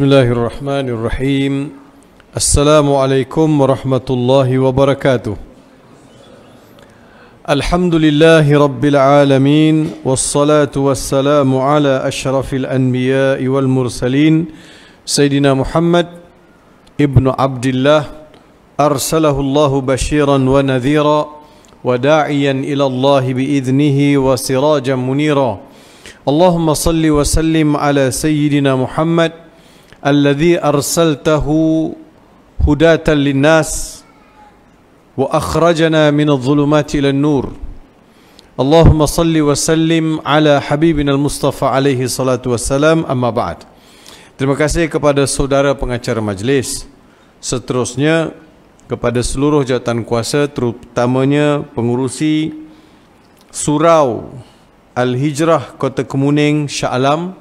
بسم الله الرحمن الرحيم السلام عليكم ورحمة الله وبركاته الحمد لله رب العالمين والصلاة والسلام على أشرف الأنبياء والمرسلين سيدنا محمد ابن عبد الله أرسله الله بشيرا ونذيرا وداعيا إلى الله بإذنه وسراجا منيرا اللهم صل وسلم على سيدنا محمد Alladhi arsaltahu hudatan linnas Wa akhrajana minal zulumati ilal nur Allahumma salli wa sallim ala habibin al-mustafa alaihi salatu wa salam amma ba'd Terima kasih kepada saudara pengacara majlis. Seterusnya kepada seluruh jawatan kuasa terutamanya pengurusi Surau Al-Hijrah Kota Kemuning Sya'alam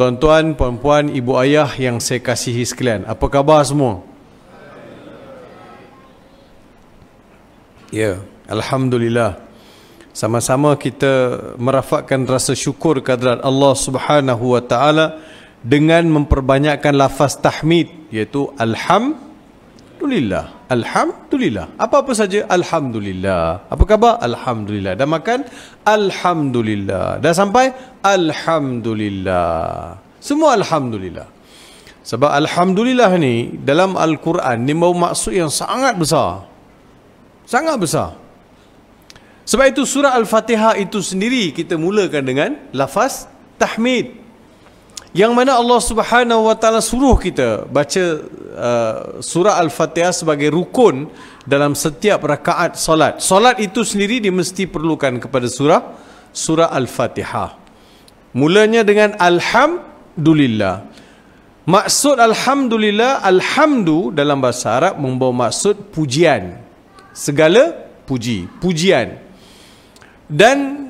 Tuan-tuan, puan-puan, ibu ayah yang saya kasihi sekalian Apa khabar semua? Ya, Alhamdulillah Sama-sama kita merafakkan rasa syukur kehadrat Allah Subhanahu Wa Taala dengan memperbanyakkan lafaz tahmid iaitu alhamdulillah alhamdulillah. Apa-apa saja alhamdulillah. Apa khabar? Alhamdulillah. Dah makan? Alhamdulillah. Dah sampai? Alhamdulillah. Semua alhamdulillah. Sebab alhamdulillah ni dalam al-Quran ni membawa maksud yang sangat besar. Sangat besar. Sebab itu surah al-Fatihah itu sendiri kita mulakan dengan lafaz tahmid yang mana Allah Subhanahu wa taala suruh kita baca uh, surah al-Fatihah sebagai rukun dalam setiap rakaat solat. Solat itu sendiri dia mesti perlukan kepada surah surah al-Fatihah. Mulanya dengan alhamdulillah. Maksud alhamdulillah, alhamdu dalam bahasa Arab membawa maksud pujian. Segala puji, pujian. Dan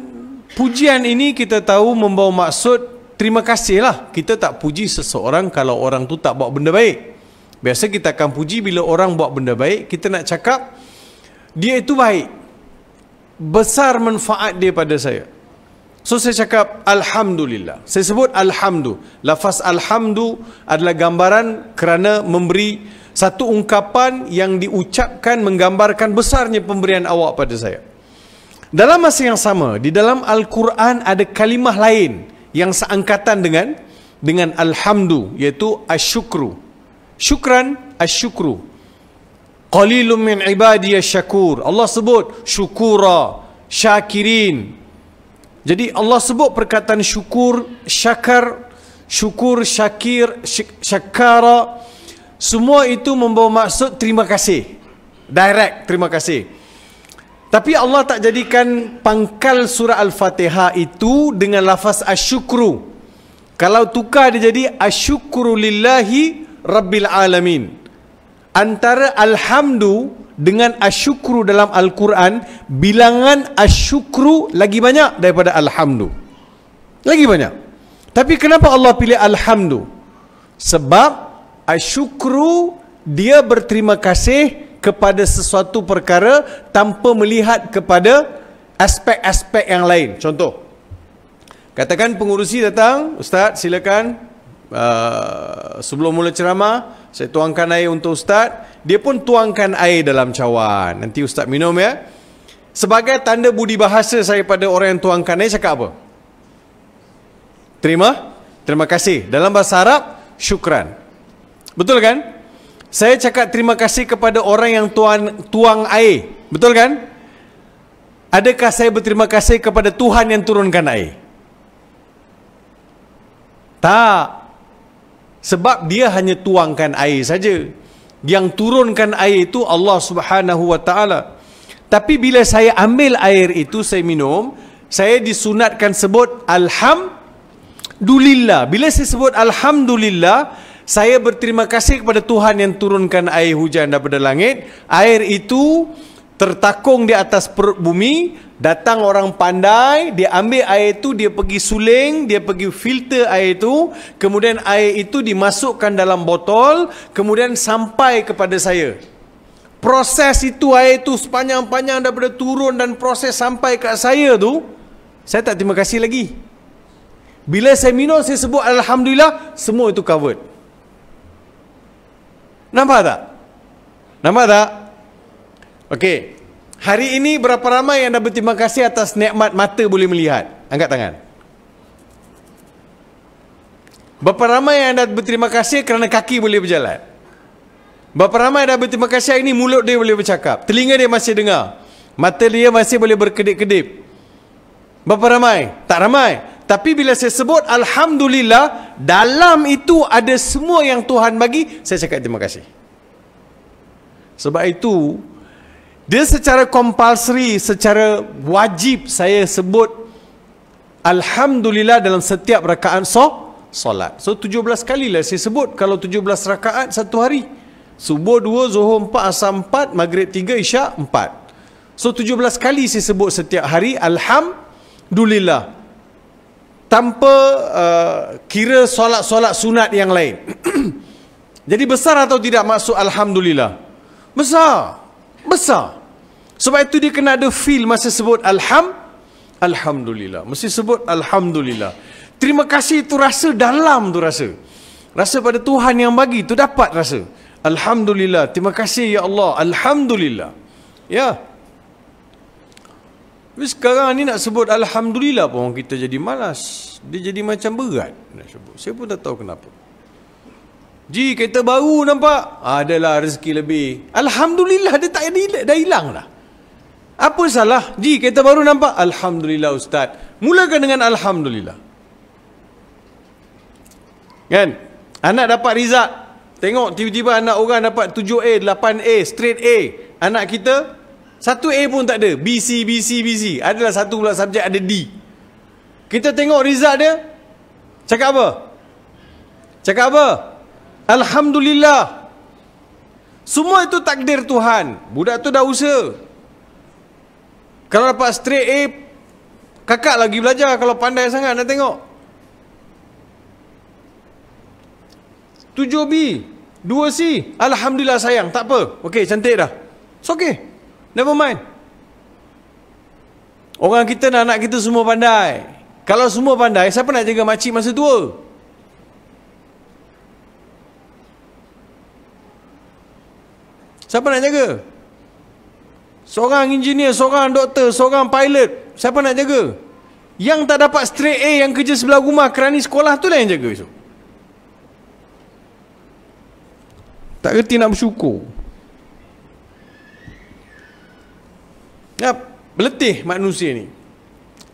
pujian ini kita tahu membawa maksud terima kasih lah. Kita tak puji seseorang kalau orang tu tak buat benda baik. Biasa kita akan puji bila orang buat benda baik. Kita nak cakap dia itu baik. Besar manfaat dia pada saya. So saya cakap Alhamdulillah. Saya sebut Alhamdu. Lafaz Alhamdu adalah gambaran kerana memberi satu ungkapan yang diucapkan menggambarkan besarnya pemberian awak pada saya. Dalam masa yang sama di dalam Al-Quran ada kalimah lain yang seangkatan dengan dengan alhamdu iaitu asyukru. Syukran asyukru. Qalilum min ibadi syakur. Allah sebut syukura syakirin. Jadi Allah sebut perkataan syukur syakar syukur syakir syakara. Semua itu membawa maksud terima kasih. Direct terima kasih tapi Allah tak jadikan pangkal surah Al-Fatihah itu dengan lafaz asyukru. Kalau tukar dia jadi asyukru lillahi rabbil alamin. Antara alhamdu dengan asyukru dalam Al-Quran, bilangan asyukru lagi banyak daripada alhamdu. Lagi banyak. Tapi kenapa Allah pilih alhamdu? Sebab asyukru dia berterima kasih kepada sesuatu perkara tanpa melihat kepada aspek-aspek yang lain. Contoh, katakan pengurusi datang, Ustaz silakan uh, sebelum mula ceramah, saya tuangkan air untuk Ustaz. Dia pun tuangkan air dalam cawan. Nanti Ustaz minum ya. Sebagai tanda budi bahasa saya pada orang yang tuangkan air, cakap apa? Terima? Terima kasih. Dalam bahasa Arab, syukran. Betul kan? Saya cakap terima kasih kepada orang yang tuan, tuang air. Betul kan? Adakah saya berterima kasih kepada Tuhan yang turunkan air? Tak. Sebab dia hanya tuangkan air saja. Yang turunkan air itu Allah Subhanahu Wa Taala. Tapi bila saya ambil air itu saya minum, saya disunatkan sebut alhamdulillah. Bila saya sebut alhamdulillah, saya berterima kasih kepada Tuhan yang turunkan air hujan daripada langit. Air itu tertakung di atas perut bumi. Datang orang pandai, dia ambil air itu, dia pergi suling, dia pergi filter air itu. Kemudian air itu dimasukkan dalam botol, kemudian sampai kepada saya. Proses itu air itu sepanjang-panjang daripada turun dan proses sampai ke saya tu, saya tak terima kasih lagi. Bila saya minum, saya sebut Alhamdulillah, semua itu covered. Nampak tak? Nampak tak? Okey. Hari ini berapa ramai yang dah berterima kasih atas nikmat mata boleh melihat? Angkat tangan. Berapa ramai yang dah berterima kasih kerana kaki boleh berjalan? Berapa ramai dah berterima kasih hari ini mulut dia boleh bercakap? Telinga dia masih dengar? Mata dia masih boleh berkedip-kedip? Berapa ramai? Tak ramai. Tapi bila saya sebut Alhamdulillah, dalam itu ada semua yang Tuhan bagi, saya cakap terima kasih. Sebab itu, dia secara compulsory, secara wajib saya sebut Alhamdulillah dalam setiap rakaat so, solat. So 17 kali lah saya sebut kalau 17 rakaat satu hari. Subuh 2, Zuhur 4, Asar 4, Maghrib 3, Isyak 4. So 17 kali saya sebut setiap hari Alhamdulillah. Tanpa uh, kira solat-solat sunat yang lain. Jadi besar atau tidak maksud Alhamdulillah? Besar. Besar. Sebab itu dia kena ada feel masa sebut Alham. Alhamdulillah. Mesti sebut Alhamdulillah. Terima kasih itu rasa dalam tu rasa. Rasa pada Tuhan yang bagi tu dapat rasa. Alhamdulillah. Terima kasih ya Allah. Alhamdulillah. Ya. Tapi sekarang ni nak sebut Alhamdulillah pun orang kita jadi malas. Dia jadi macam berat nak sebut. Saya pun tak tahu kenapa. Ji, kereta baru nampak? Adalah rezeki lebih. Alhamdulillah dia tak ada dah hilang dah. Apa salah? Ji, kereta baru nampak? Alhamdulillah Ustaz. Mulakan dengan Alhamdulillah. Kan? Anak dapat result. Tengok tiba-tiba anak orang dapat 7A, 8A, straight A. Anak kita, satu A pun tak ada. B, C, B, C, B, C. Adalah satu pula subjek ada D. Kita tengok result dia. Cakap apa? Cakap apa? Alhamdulillah. Semua itu takdir Tuhan. Budak tu dah usaha. Kalau dapat straight A, kakak lagi belajar kalau pandai sangat nak tengok. 7B 2C Alhamdulillah sayang Tak apa Okey cantik dah It's okay Never mind. Orang kita dan anak kita semua pandai. Kalau semua pandai Siapa nak jaga makcik masa tua? Siapa nak jaga? Seorang engineer Seorang doktor Seorang pilot Siapa nak jaga? Yang tak dapat straight A Yang kerja sebelah rumah Kerani sekolah tu lah yang jaga esok. Tak kerti nak bersyukur. Ya, beletih manusia ni.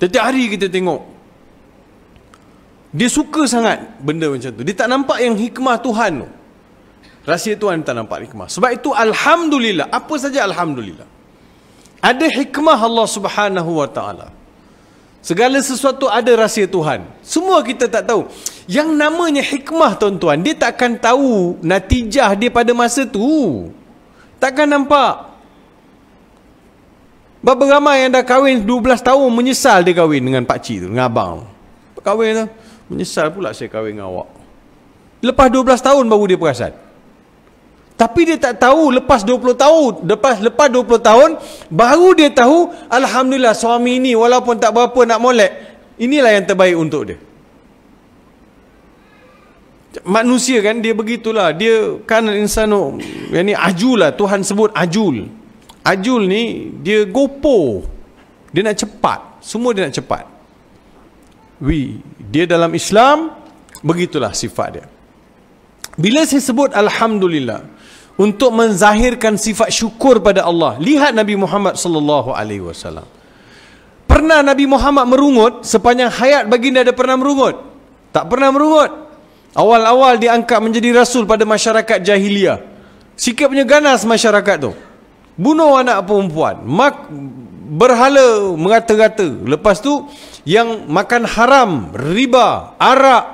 Setiap hari kita tengok. Dia suka sangat benda macam tu. Dia tak nampak yang hikmah Tuhan tu. Rahsia Tuhan tak nampak hikmah. Sebab itu Alhamdulillah. Apa saja Alhamdulillah. Ada hikmah Allah subhanahu wa ta'ala. Segala sesuatu ada rahsia Tuhan. Semua kita tak tahu. Yang namanya hikmah tuan-tuan, dia tak akan tahu natijah dia pada masa tu. Takkan nampak. Berapa ramai yang dah kahwin 12 tahun menyesal dia kahwin dengan pak cik tu, dengan abang. Kahwin tu, menyesal pula saya kahwin dengan awak. Lepas 12 tahun baru dia perasan. Tapi dia tak tahu lepas 20 tahun, lepas lepas 20 tahun baru dia tahu alhamdulillah suami ini walaupun tak berapa nak molek, inilah yang terbaik untuk dia. Manusia kan dia begitulah, dia kan insanu yang ni ajul lah Tuhan sebut ajul. Ajul ni dia gopo. Dia nak cepat, semua dia nak cepat. Wi, dia dalam Islam begitulah sifat dia. Bila saya sebut alhamdulillah, untuk menzahirkan sifat syukur pada Allah. Lihat Nabi Muhammad sallallahu alaihi wasallam. Pernah Nabi Muhammad merungut sepanjang hayat baginda ada pernah merungut? Tak pernah merungut. Awal-awal diangkat menjadi rasul pada masyarakat jahiliyah. Sikapnya ganas masyarakat tu. Bunuh anak perempuan, mak berhala mengata-gata. Lepas tu yang makan haram, riba, arak,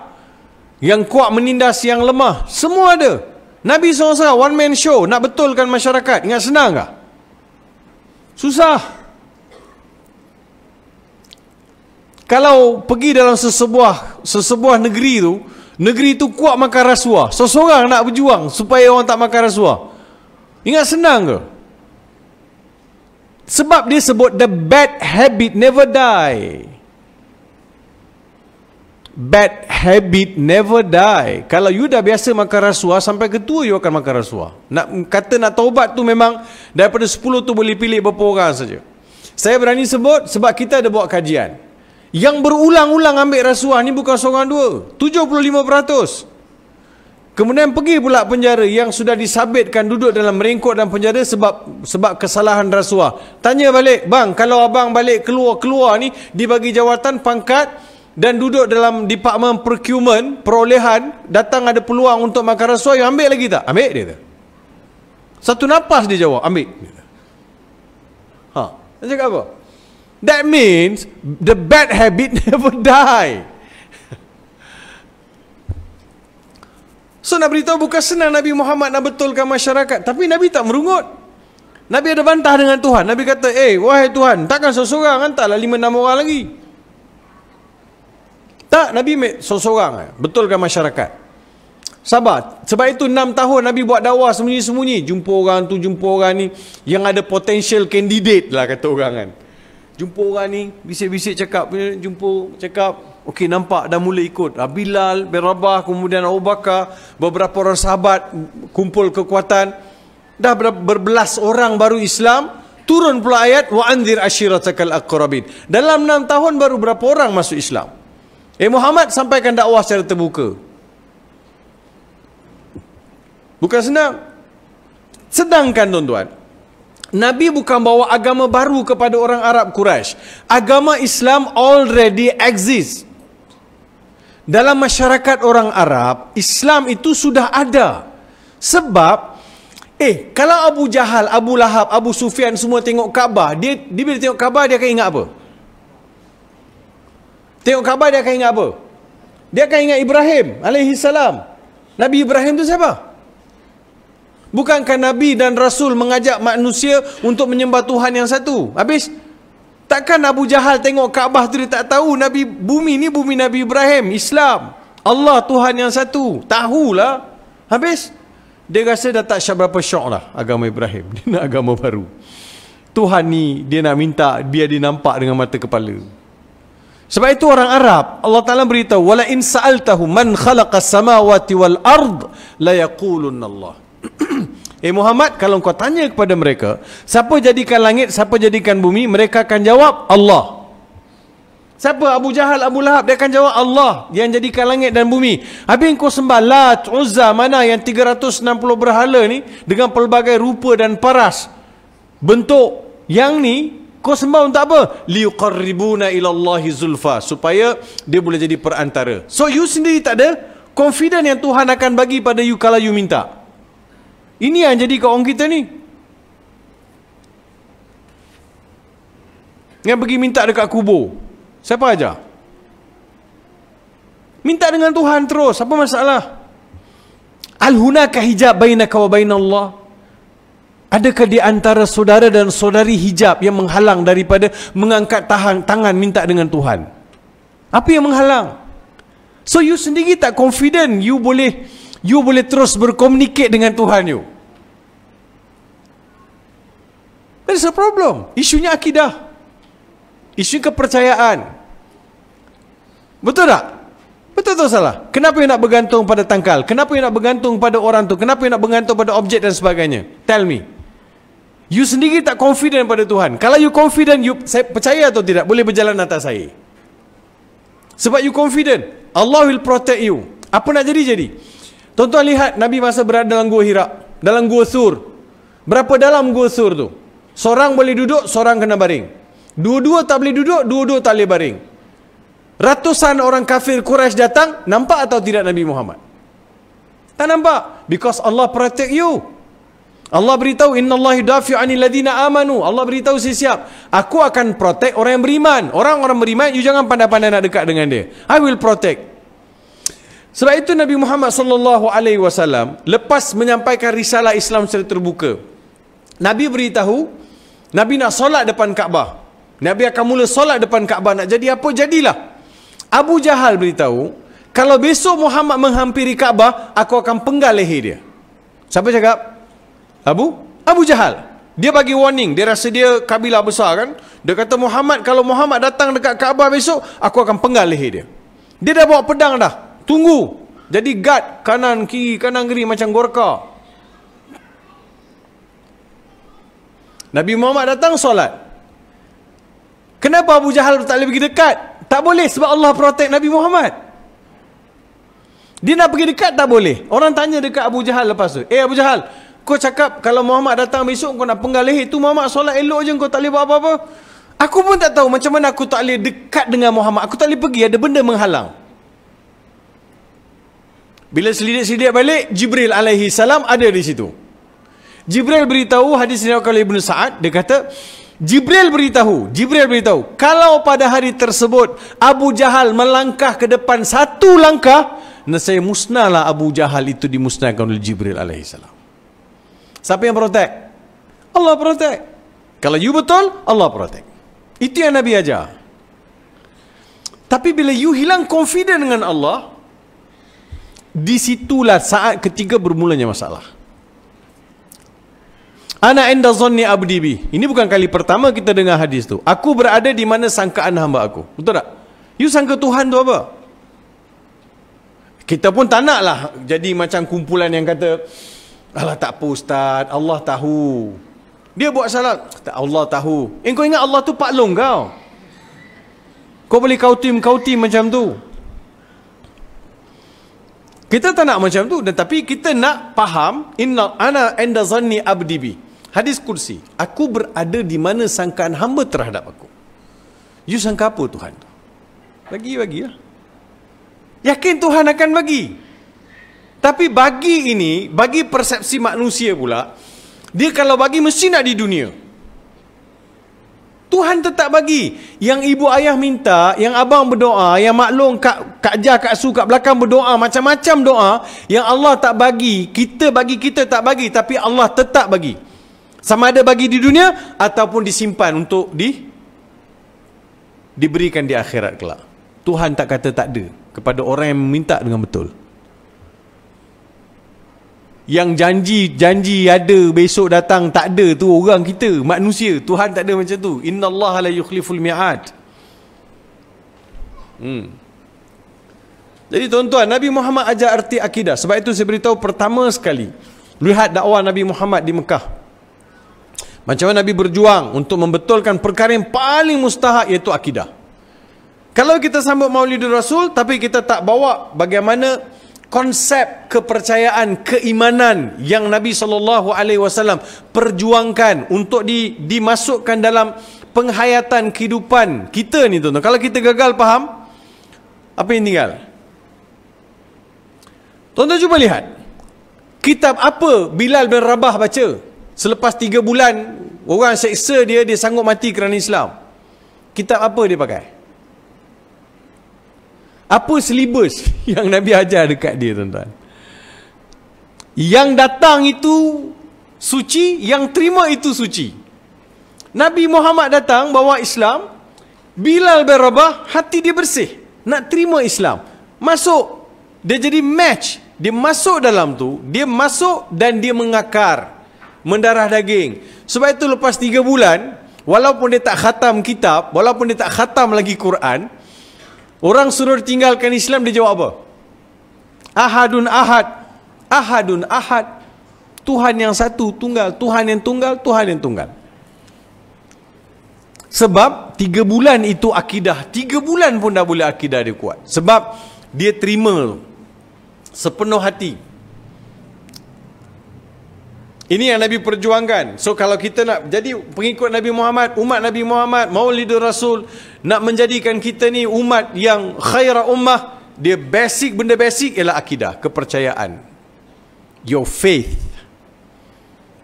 yang kuat menindas yang lemah, semua ada. Nabi SAW one man show nak betulkan masyarakat. Ingat senang tak? Susah. Kalau pergi dalam sesebuah sesebuah negeri tu, negeri tu kuat makan rasuah. Seseorang nak berjuang supaya orang tak makan rasuah. Ingat senang ke? Sebab dia sebut the bad habit never die. bad habit never die. Kalau you dah biasa makan rasuah sampai ke tua you akan makan rasuah. Nak kata nak taubat tu memang daripada 10 tu boleh pilih beberapa orang saja. Saya berani sebut sebab kita ada buat kajian. Yang berulang-ulang ambil rasuah ni bukan seorang dua. 75%. Kemudian pergi pula penjara yang sudah disabitkan duduk dalam merengkot dan penjara sebab sebab kesalahan rasuah. Tanya balik, bang, kalau abang balik keluar-keluar ni dibagi jawatan pangkat dan duduk dalam department procurement, perolehan, datang ada peluang untuk makan rasuah, yang ambil lagi tak? Ambil dia. Satu nafas dia jawab, ambil. Ha, dia cakap apa? That means the bad habit never die. So nak beritahu bukan senang Nabi Muhammad nak betulkan masyarakat. Tapi Nabi tak merungut. Nabi ada bantah dengan Tuhan. Nabi kata, eh wahai Tuhan, takkan seseorang hantarlah lima enam orang lagi. Tak, Nabi seseorang eh, betulkan masyarakat. Sabar. Sebab itu enam tahun Nabi buat dakwah sembunyi-sembunyi. Jumpa orang tu, jumpa orang ni. Yang ada potential candidate lah kata orang kan. Jumpa orang ni, bisik-bisik cakap. Jumpa, cakap. Okey nampak dah mula ikut. Ah, Bilal bin Rabah kemudian Abu Bakar beberapa orang sahabat kumpul kekuatan. Dah berbelas orang baru Islam turun pula ayat wa anzir ashiratakal aqrabin dalam 6 tahun baru berapa orang masuk Islam? Eh Muhammad sampaikan dakwah secara terbuka. Bukan senang? Sedangkan tuan-tuan Nabi bukan bawa agama baru kepada orang Arab Quraisy. Agama Islam already exists. Dalam masyarakat orang Arab, Islam itu sudah ada. Sebab, eh, kalau Abu Jahal, Abu Lahab, Abu Sufyan semua tengok Kaabah, dia, dia bila tengok Kaabah, dia akan ingat apa? Tengok Kaabah, dia akan ingat apa? Dia akan ingat Ibrahim, alaihi salam. Nabi Ibrahim itu siapa? Bukankah Nabi dan Rasul mengajak manusia untuk menyembah Tuhan yang satu? Habis, Takkan Abu Jahal tengok Kaabah tu dia tak tahu Nabi bumi ni bumi Nabi Ibrahim, Islam. Allah Tuhan yang satu. Tahulah. Habis dia rasa dah tak syak berapa syok lah agama Ibrahim. Dia nak agama baru. Tuhan ni dia nak minta biar dia nampak dengan mata kepala. Sebab itu orang Arab, Allah Taala beritahu, "Wala in sa'altahu man khalaqas samawati wal ard la yaqulunna Allah." Eh Muhammad, kalau kau tanya kepada mereka, siapa jadikan langit, siapa jadikan bumi, mereka akan jawab Allah. Siapa Abu Jahal, Abu Lahab, dia akan jawab Allah yang jadikan langit dan bumi. Habis kau sembah Lat, Uzza, mana yang 360 berhala ni dengan pelbagai rupa dan paras. Bentuk yang ni kau sembah untuk apa? Liqarribuna ila Allahi zulfa supaya dia boleh jadi perantara. So you sendiri tak ada confident yang Tuhan akan bagi pada you kalau you minta. Ini yang jadi kaum kita ni. Yang pergi minta dekat kubur. Siapa aja? Minta dengan Tuhan terus. Apa masalah? Al-hunaka hijab bainaka wa bainallah. Adakah di antara saudara dan saudari hijab yang menghalang daripada mengangkat tahan, tangan minta dengan Tuhan? Apa yang menghalang? So you sendiri tak confident you boleh you boleh terus berkomunikasi dengan Tuhan you. There's a problem. Isunya akidah. Isu kepercayaan. Betul tak? Betul atau salah? Kenapa you nak bergantung pada tangkal? Kenapa you nak bergantung pada orang tu? Kenapa you nak bergantung pada objek dan sebagainya? Tell me. You sendiri tak confident pada Tuhan. Kalau you confident, you saya percaya atau tidak boleh berjalan atas saya. Sebab you confident, Allah will protect you. Apa nak jadi jadi? Tuan-tuan lihat Nabi masa berada dalam gua Hira, dalam gua Sur. Berapa dalam gua Sur tu? Seorang boleh duduk, seorang kena baring. Dua-dua tak boleh duduk, dua-dua tak boleh baring. Ratusan orang kafir Quraisy datang, nampak atau tidak Nabi Muhammad? Tak nampak. Because Allah protect you. Allah beritahu, Inna Allah yudafi'u anil ladhina amanu. Allah beritahu siap. Aku akan protect orang yang beriman. Orang-orang beriman, you jangan pandai-pandai nak dekat dengan dia. I will protect. Sebab itu Nabi Muhammad sallallahu alaihi wasallam lepas menyampaikan risalah Islam secara terbuka. Nabi beritahu, Nabi nak solat depan Kaabah. Nabi akan mula solat depan Kaabah. Nak jadi apa? Jadilah. Abu Jahal beritahu, kalau besok Muhammad menghampiri Kaabah, aku akan penggal leher dia. Siapa cakap? Abu? Abu Jahal. Dia bagi warning. Dia rasa dia kabilah besar kan? Dia kata Muhammad, kalau Muhammad datang dekat Kaabah besok, aku akan penggal leher dia. Dia dah bawa pedang dah. Tunggu. Jadi guard kanan kiri kanan kiri macam Gorka. Nabi Muhammad datang solat. Kenapa Abu Jahal tak boleh pergi dekat? Tak boleh sebab Allah protect Nabi Muhammad. Dia nak pergi dekat tak boleh. Orang tanya dekat Abu Jahal lepas tu. Eh Abu Jahal, kau cakap kalau Muhammad datang besok kau nak penggal leher tu Muhammad solat elok je kau tak boleh buat apa-apa. Aku pun tak tahu macam mana aku tak boleh dekat dengan Muhammad. Aku tak boleh pergi ada benda menghalang. Bila selidik-selidik balik, Jibril alaihi salam ada di situ. Jibril beritahu hadis ini oleh Ibn Sa'ad, dia kata, Jibril beritahu, Jibril beritahu, kalau pada hari tersebut Abu Jahal melangkah ke depan satu langkah, nescaya musnahlah Abu Jahal itu dimusnahkan oleh Jibril alaihi salam. Siapa yang protect? Allah protect. Kalau you betul, Allah protect. Itu yang Nabi ajar. Tapi bila you hilang confident dengan Allah, Disitulah saat ketiga bermulanya masalah. Ana inda zanni abdi bi. Ini bukan kali pertama kita dengar hadis tu. Aku berada di mana sangkaan hamba aku. Betul tak? You sangka Tuhan tu apa? Kita pun tak naklah jadi macam kumpulan yang kata Allah tak apa ustaz, Allah tahu. Dia buat salah, tak Allah tahu. Eh kau ingat Allah tu Pak Long kau? Kau boleh kautim-kautim macam tu. Kita tak nak macam tu tetapi kita nak faham inna ana inda zanni abdi bi. Hadis kursi. Aku berada di mana sangkaan hamba terhadap aku. You sangka apa Tuhan tu? Bagi bagi lah. Yakin Tuhan akan bagi. Tapi bagi ini, bagi persepsi manusia pula, dia kalau bagi mesti nak di dunia. Tuhan tetap bagi. Yang ibu ayah minta, yang abang berdoa, yang maklum kak kak Jah, kak Su kat belakang berdoa, macam-macam doa yang Allah tak bagi, kita bagi kita tak bagi tapi Allah tetap bagi. Sama ada bagi di dunia ataupun disimpan untuk di diberikan di akhirat kelak. Tuhan tak kata tak ada kepada orang yang minta dengan betul. Yang janji-janji ada besok datang tak ada tu orang kita manusia. Tuhan tak ada macam tu. Innallaha la yukhliful mi'ad. Hmm. Jadi tuan-tuan Nabi Muhammad ajar arti akidah. Sebab itu saya beritahu pertama sekali lihat dakwah Nabi Muhammad di Mekah macam mana Nabi berjuang untuk membetulkan perkara yang paling mustahak iaitu akidah kalau kita sambut Maulidur Rasul tapi kita tak bawa bagaimana konsep kepercayaan keimanan yang Nabi wasallam perjuangkan untuk di, dimasukkan dalam penghayatan kehidupan kita ni tuan-tuan. Kalau kita gagal faham apa yang tinggal? Tuan-tuan cuba lihat. Kitab apa Bilal bin Rabah baca? Selepas tiga bulan orang seksa dia dia sanggup mati kerana Islam. Kitab apa dia pakai? Apa silibus yang Nabi ajar dekat dia tuan-tuan? Yang datang itu suci, yang terima itu suci. Nabi Muhammad datang bawa Islam, Bilal bin Rabah hati dia bersih, nak terima Islam. Masuk, dia jadi match. Dia masuk dalam tu, dia masuk dan dia mengakar. Mendarah daging. Sebab itu lepas tiga bulan, walaupun dia tak khatam kitab, walaupun dia tak khatam lagi Quran, Orang suruh tinggalkan Islam dia jawab apa? Ahadun ahad. Ahadun ahad. Tuhan yang satu tunggal. Tuhan yang tunggal. Tuhan yang tunggal. Sebab tiga bulan itu akidah. Tiga bulan pun dah boleh akidah dia kuat. Sebab dia terima sepenuh hati. Ini yang Nabi perjuangkan. So kalau kita nak jadi pengikut Nabi Muhammad, umat Nabi Muhammad, Maulidur Rasul, nak menjadikan kita ni umat yang khairah ummah, dia basic, benda basic ialah akidah, kepercayaan. Your faith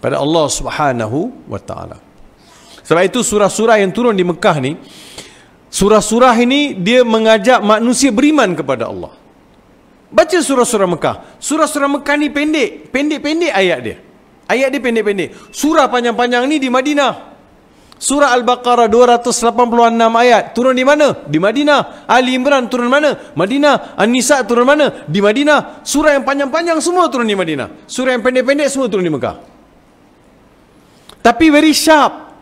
pada Allah Subhanahu wa taala. Sebab itu surah-surah yang turun di Mekah ni, surah-surah ini dia mengajak manusia beriman kepada Allah. Baca surah-surah Mekah. Surah-surah Mekah ni pendek, pendek-pendek ayat dia. Ayat dia pendek-pendek. Surah panjang-panjang ni di Madinah. Surah Al-Baqarah 286 ayat. Turun di mana? Di Madinah. Ali Imran turun mana? Madinah. An-Nisa turun mana? Di Madinah. Surah yang panjang-panjang semua turun di Madinah. Surah yang pendek-pendek semua turun di Mekah. Tapi very sharp.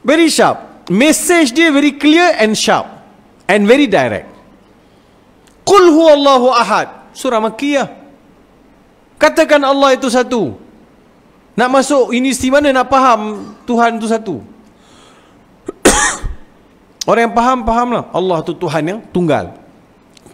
Very sharp. Message dia very clear and sharp. And very direct. Qul huwallahu ahad. Surah Makkiyah. Katakan Allah itu satu. Nak masuk universiti mana nak faham Tuhan itu satu. Orang yang faham, fahamlah. Allah itu Tuhan yang tunggal.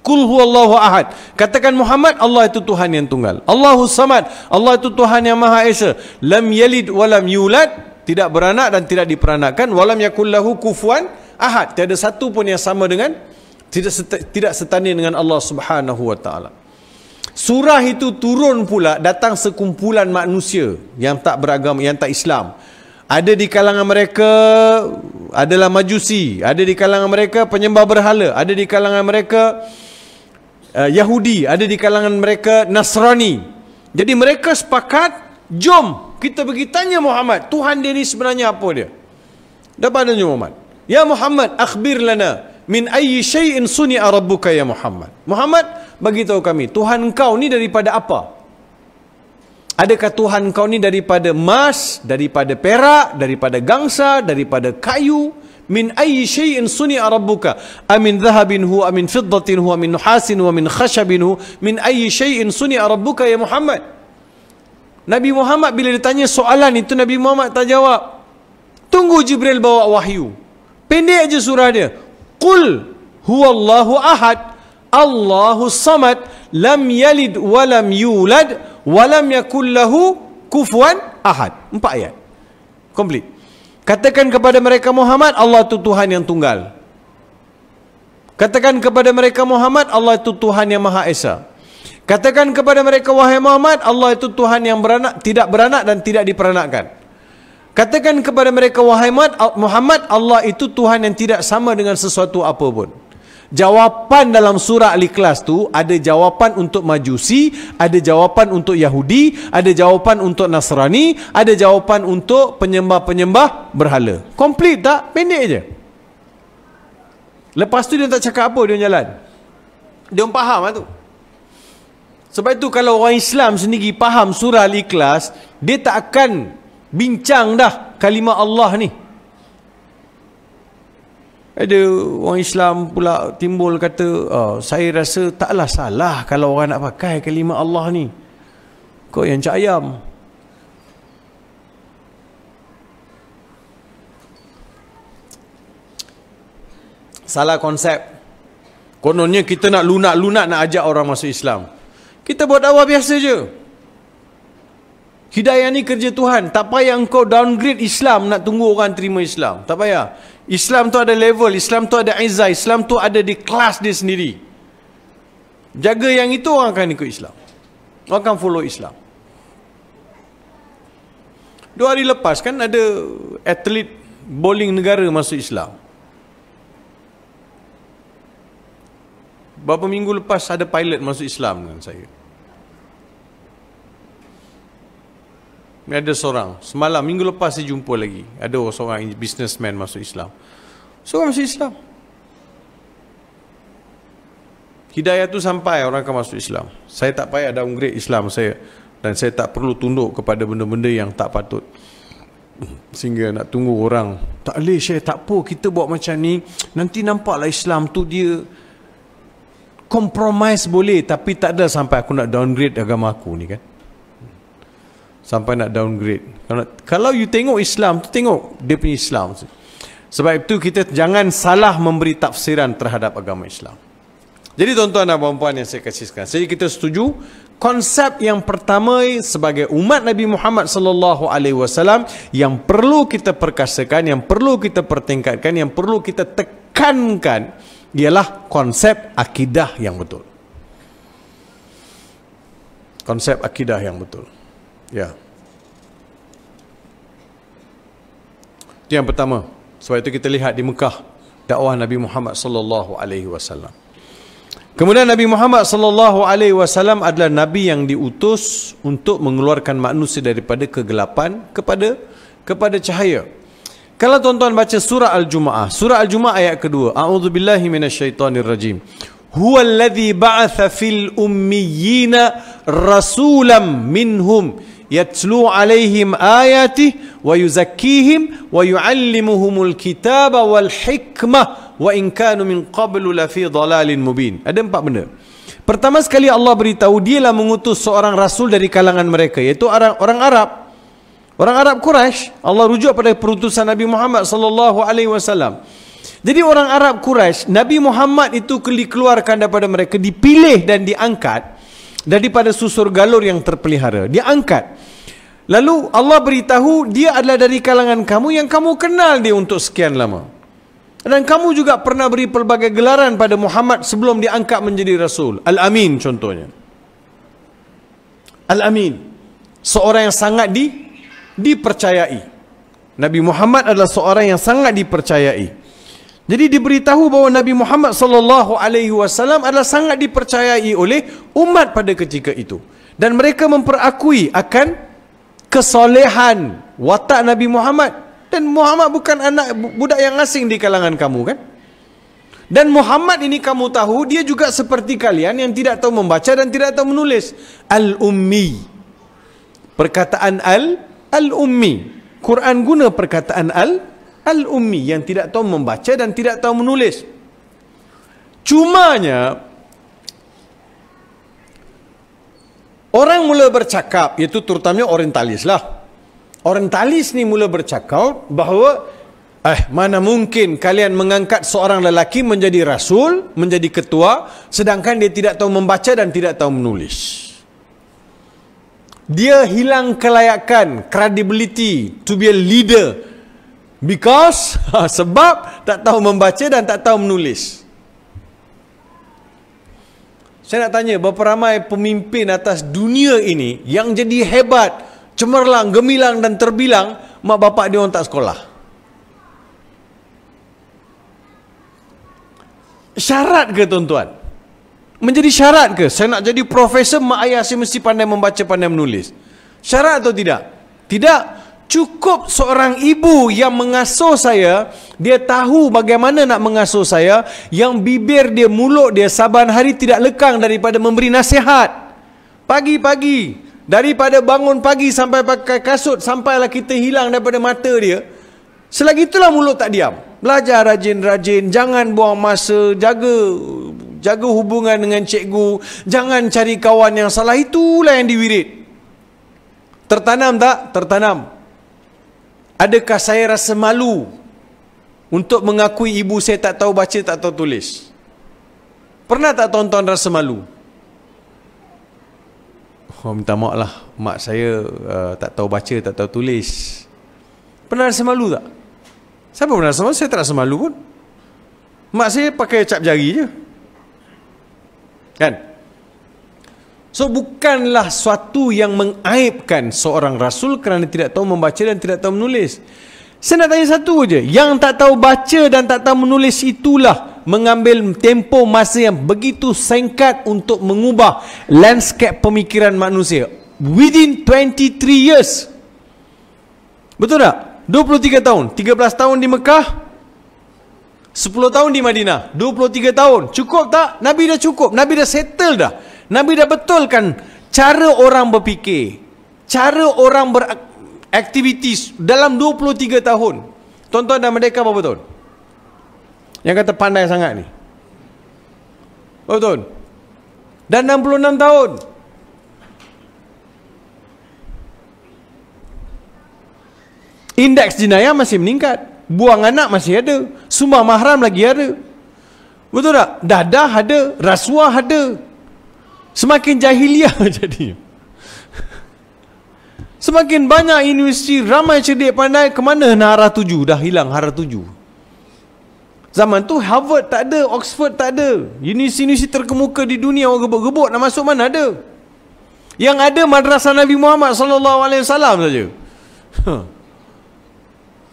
Kul huwallahu ahad. Katakan Muhammad, Allah itu Tuhan yang tunggal. Allahu samad. Allah itu Tuhan yang maha esa. Lam yalid walam yulad. Tidak beranak dan tidak diperanakkan. Walam yakullahu kufuan ahad. Tiada satu pun yang sama dengan tidak tidak setanding dengan Allah Subhanahu wa taala. Surah itu turun pula datang sekumpulan manusia yang tak beragama, yang tak Islam. Ada di kalangan mereka adalah majusi, ada di kalangan mereka penyembah berhala, ada di kalangan mereka uh, Yahudi, ada di kalangan mereka Nasrani. Jadi mereka sepakat, jom kita pergi tanya Muhammad, Tuhan dia ni sebenarnya apa dia? Dapat tanya Muhammad. Ya Muhammad, akhbir lana min ayyi syai'in suni'a rabbuka ya Muhammad. Muhammad, bagi tahu kami, Tuhan kau ni daripada apa? Adakah Tuhan kau ni daripada emas, daripada perak, daripada gangsa, daripada kayu, min ayyi shay'in suni'a rabbuka. Amin dhahabin hu amin fiddatin hu amin nuhasin hu amin khashabin hu. Min ayyi shay'in suni'a rabbuka ya Muhammad. Nabi Muhammad bila ditanya soalan itu Nabi Muhammad tak jawab. Tunggu Jibril bawa wahyu. Pendek aja surah dia qul huwallahu ahad Allahu samad lam yalid wa lam yulad wa lam yakul lahu kufuwan ahad empat ayat complete Katakan kepada mereka Muhammad Allah itu Tuhan yang tunggal. Katakan kepada mereka Muhammad Allah itu Tuhan yang Maha Esa. Katakan kepada mereka wahai Muhammad Allah itu Tuhan yang beranak tidak beranak dan tidak diperanakkan. Katakan kepada mereka wahai Muhammad Allah itu Tuhan yang tidak sama dengan sesuatu apapun. Jawapan dalam surah Al-Ikhlas tu ada jawapan untuk Majusi, ada jawapan untuk Yahudi, ada jawapan untuk Nasrani, ada jawapan untuk penyembah-penyembah berhala. Komplit tak? Pendek je. Lepas tu dia tak cakap apa dia jalan. Dia faham lah tu. Sebab itu kalau orang Islam sendiri faham surah Al-Ikhlas, dia tak akan bincang dah kalimah Allah ni. Ada orang Islam pula timbul kata, oh, saya rasa taklah salah kalau orang nak pakai kalimah Allah ni. Kau yang cak ayam. Salah konsep. Kononnya kita nak lunak-lunak nak ajak orang masuk Islam. Kita buat dakwah biasa je. Hidayah ni kerja Tuhan. Tak payah engkau downgrade Islam nak tunggu orang terima Islam. Tak payah. Islam tu ada level, Islam tu ada izah, Islam tu ada di kelas dia sendiri. Jaga yang itu orang akan ikut Islam. Orang akan follow Islam. Dua hari lepas kan ada atlet bowling negara masuk Islam. Berapa minggu lepas ada pilot masuk Islam dengan saya. Ada seorang. Semalam, minggu lepas saya jumpa lagi. Ada seorang businessman masuk Islam. Seorang masuk Islam. Hidayah tu sampai orang akan masuk Islam. Saya tak payah downgrade Islam saya. Dan saya tak perlu tunduk kepada benda-benda yang tak patut. Sehingga nak tunggu orang. Tak boleh saya tak apa kita buat macam ni. Nanti nampaklah Islam tu dia compromise boleh. Tapi tak ada sampai aku nak downgrade agama aku ni kan sampai nak downgrade. Kalau, kalau you tengok Islam, tu tengok dia punya Islam. Sebab itu kita jangan salah memberi tafsiran terhadap agama Islam. Jadi tuan-tuan dan puan-puan yang saya kasihkan. Jadi kita setuju konsep yang pertama sebagai umat Nabi Muhammad sallallahu alaihi wasallam yang perlu kita perkasakan, yang perlu kita pertingkatkan, yang perlu kita tekankan ialah konsep akidah yang betul. Konsep akidah yang betul. Ya. Itu yang pertama. Sebab itu kita lihat di Mekah dakwah Nabi Muhammad sallallahu alaihi wasallam. Kemudian Nabi Muhammad sallallahu alaihi wasallam adalah nabi yang diutus untuk mengeluarkan manusia daripada kegelapan kepada kepada cahaya. Kalau tuan-tuan baca surah Al-Jumuah, surah Al-Jumuah ayat kedua, a'udzubillahi minasyaitonirrajim. Huwa alladhi ba'atha fil ummiyina rasulam minhum yatlu alaihim ayati wa yuzakkihim wa yuallimuhumul kitaba wal hikmah wa in kanu min qablu la fi dhalalin mubin ada empat benda Pertama sekali Allah beritahu dialah mengutus seorang rasul dari kalangan mereka iaitu orang orang Arab. Orang Arab Quraisy, Allah rujuk pada perutusan Nabi Muhammad sallallahu alaihi wasallam. Jadi orang Arab Quraisy, Nabi Muhammad itu dikeluarkan daripada mereka, dipilih dan diangkat daripada susur galur yang terpelihara. Diangkat. Lalu Allah beritahu dia adalah dari kalangan kamu yang kamu kenal dia untuk sekian lama. Dan kamu juga pernah beri pelbagai gelaran pada Muhammad sebelum diangkat menjadi Rasul. Al-Amin contohnya. Al-Amin. Seorang yang sangat di, dipercayai. Nabi Muhammad adalah seorang yang sangat dipercayai. Jadi diberitahu bahawa Nabi Muhammad sallallahu alaihi wasallam adalah sangat dipercayai oleh umat pada ketika itu. Dan mereka memperakui akan kesolehan watak Nabi Muhammad dan Muhammad bukan anak budak yang asing di kalangan kamu kan? Dan Muhammad ini kamu tahu dia juga seperti kalian yang tidak tahu membaca dan tidak tahu menulis. Al-ummi. Perkataan al al-ummi. Quran guna perkataan al al-ummi yang tidak tahu membaca dan tidak tahu menulis. Cumanya orang mula bercakap iaitu terutamanya orientalis lah. Orientalis ni mula bercakap bahawa eh mana mungkin kalian mengangkat seorang lelaki menjadi rasul, menjadi ketua sedangkan dia tidak tahu membaca dan tidak tahu menulis. Dia hilang kelayakan, credibility to be a leader because sebab tak tahu membaca dan tak tahu menulis. Saya nak tanya berapa ramai pemimpin atas dunia ini yang jadi hebat cemerlang, gemilang dan terbilang mak bapak dia orang tak sekolah. Syarat ke tuan-tuan? Menjadi syarat ke? Saya nak jadi profesor, mak ayah saya mesti pandai membaca, pandai menulis. Syarat atau tidak? Tidak. Cukup seorang ibu yang mengasuh saya, dia tahu bagaimana nak mengasuh saya, yang bibir dia, mulut dia saban hari tidak lekang daripada memberi nasihat. Pagi-pagi, Daripada bangun pagi sampai pakai kasut Sampailah kita hilang daripada mata dia. Selagi itulah mulut tak diam. Belajar rajin-rajin Jangan buang masa Jaga Jaga hubungan dengan cikgu Jangan cari kawan yang salah. Itulah yang diwirit Tertanam tak? Tertanam Adakah saya rasa malu Untuk mengakui ibu saya tak tahu baca Tak tahu tulis Pernah tak tuan-tuan rasa malu? Oh, minta maaf lah Mak saya uh, tak tahu baca Tak tahu tulis Pernah rasa malu tak? Siapa pernah rasa malu? Saya tak rasa malu pun Mak saya pakai cap jari je Kan? So bukanlah suatu yang mengaibkan seorang rasul kerana tidak tahu membaca dan tidak tahu menulis. Saya nak tanya satu je. Yang tak tahu baca dan tak tahu menulis itulah mengambil tempo masa yang begitu singkat untuk mengubah landscape pemikiran manusia. Within 23 years. Betul tak? 23 tahun. 13 tahun di Mekah. 10 tahun di Madinah. 23 tahun. Cukup tak? Nabi dah cukup. Nabi dah settle dah Nabi dah betulkan cara orang berfikir cara orang beraktivitas dalam 23 tahun tuan-tuan dan mereka apa betul yang kata pandai sangat ni. Betul. Dan 66 tahun. Indeks jenayah masih meningkat. Buang anak masih ada. Sumbang mahram lagi ada. Betul tak? Dadah ada. Rasuah ada. Semakin jahiliah jadi. Semakin banyak universiti ramai cerdik pandai ke mana nak tuju? Dah hilang arah tuju. Zaman tu Harvard tak ada, Oxford tak ada. Universiti-universiti terkemuka di dunia orang gebuk-gebuk nak masuk mana ada. Yang ada madrasah Nabi Muhammad sallallahu alaihi wasallam saja.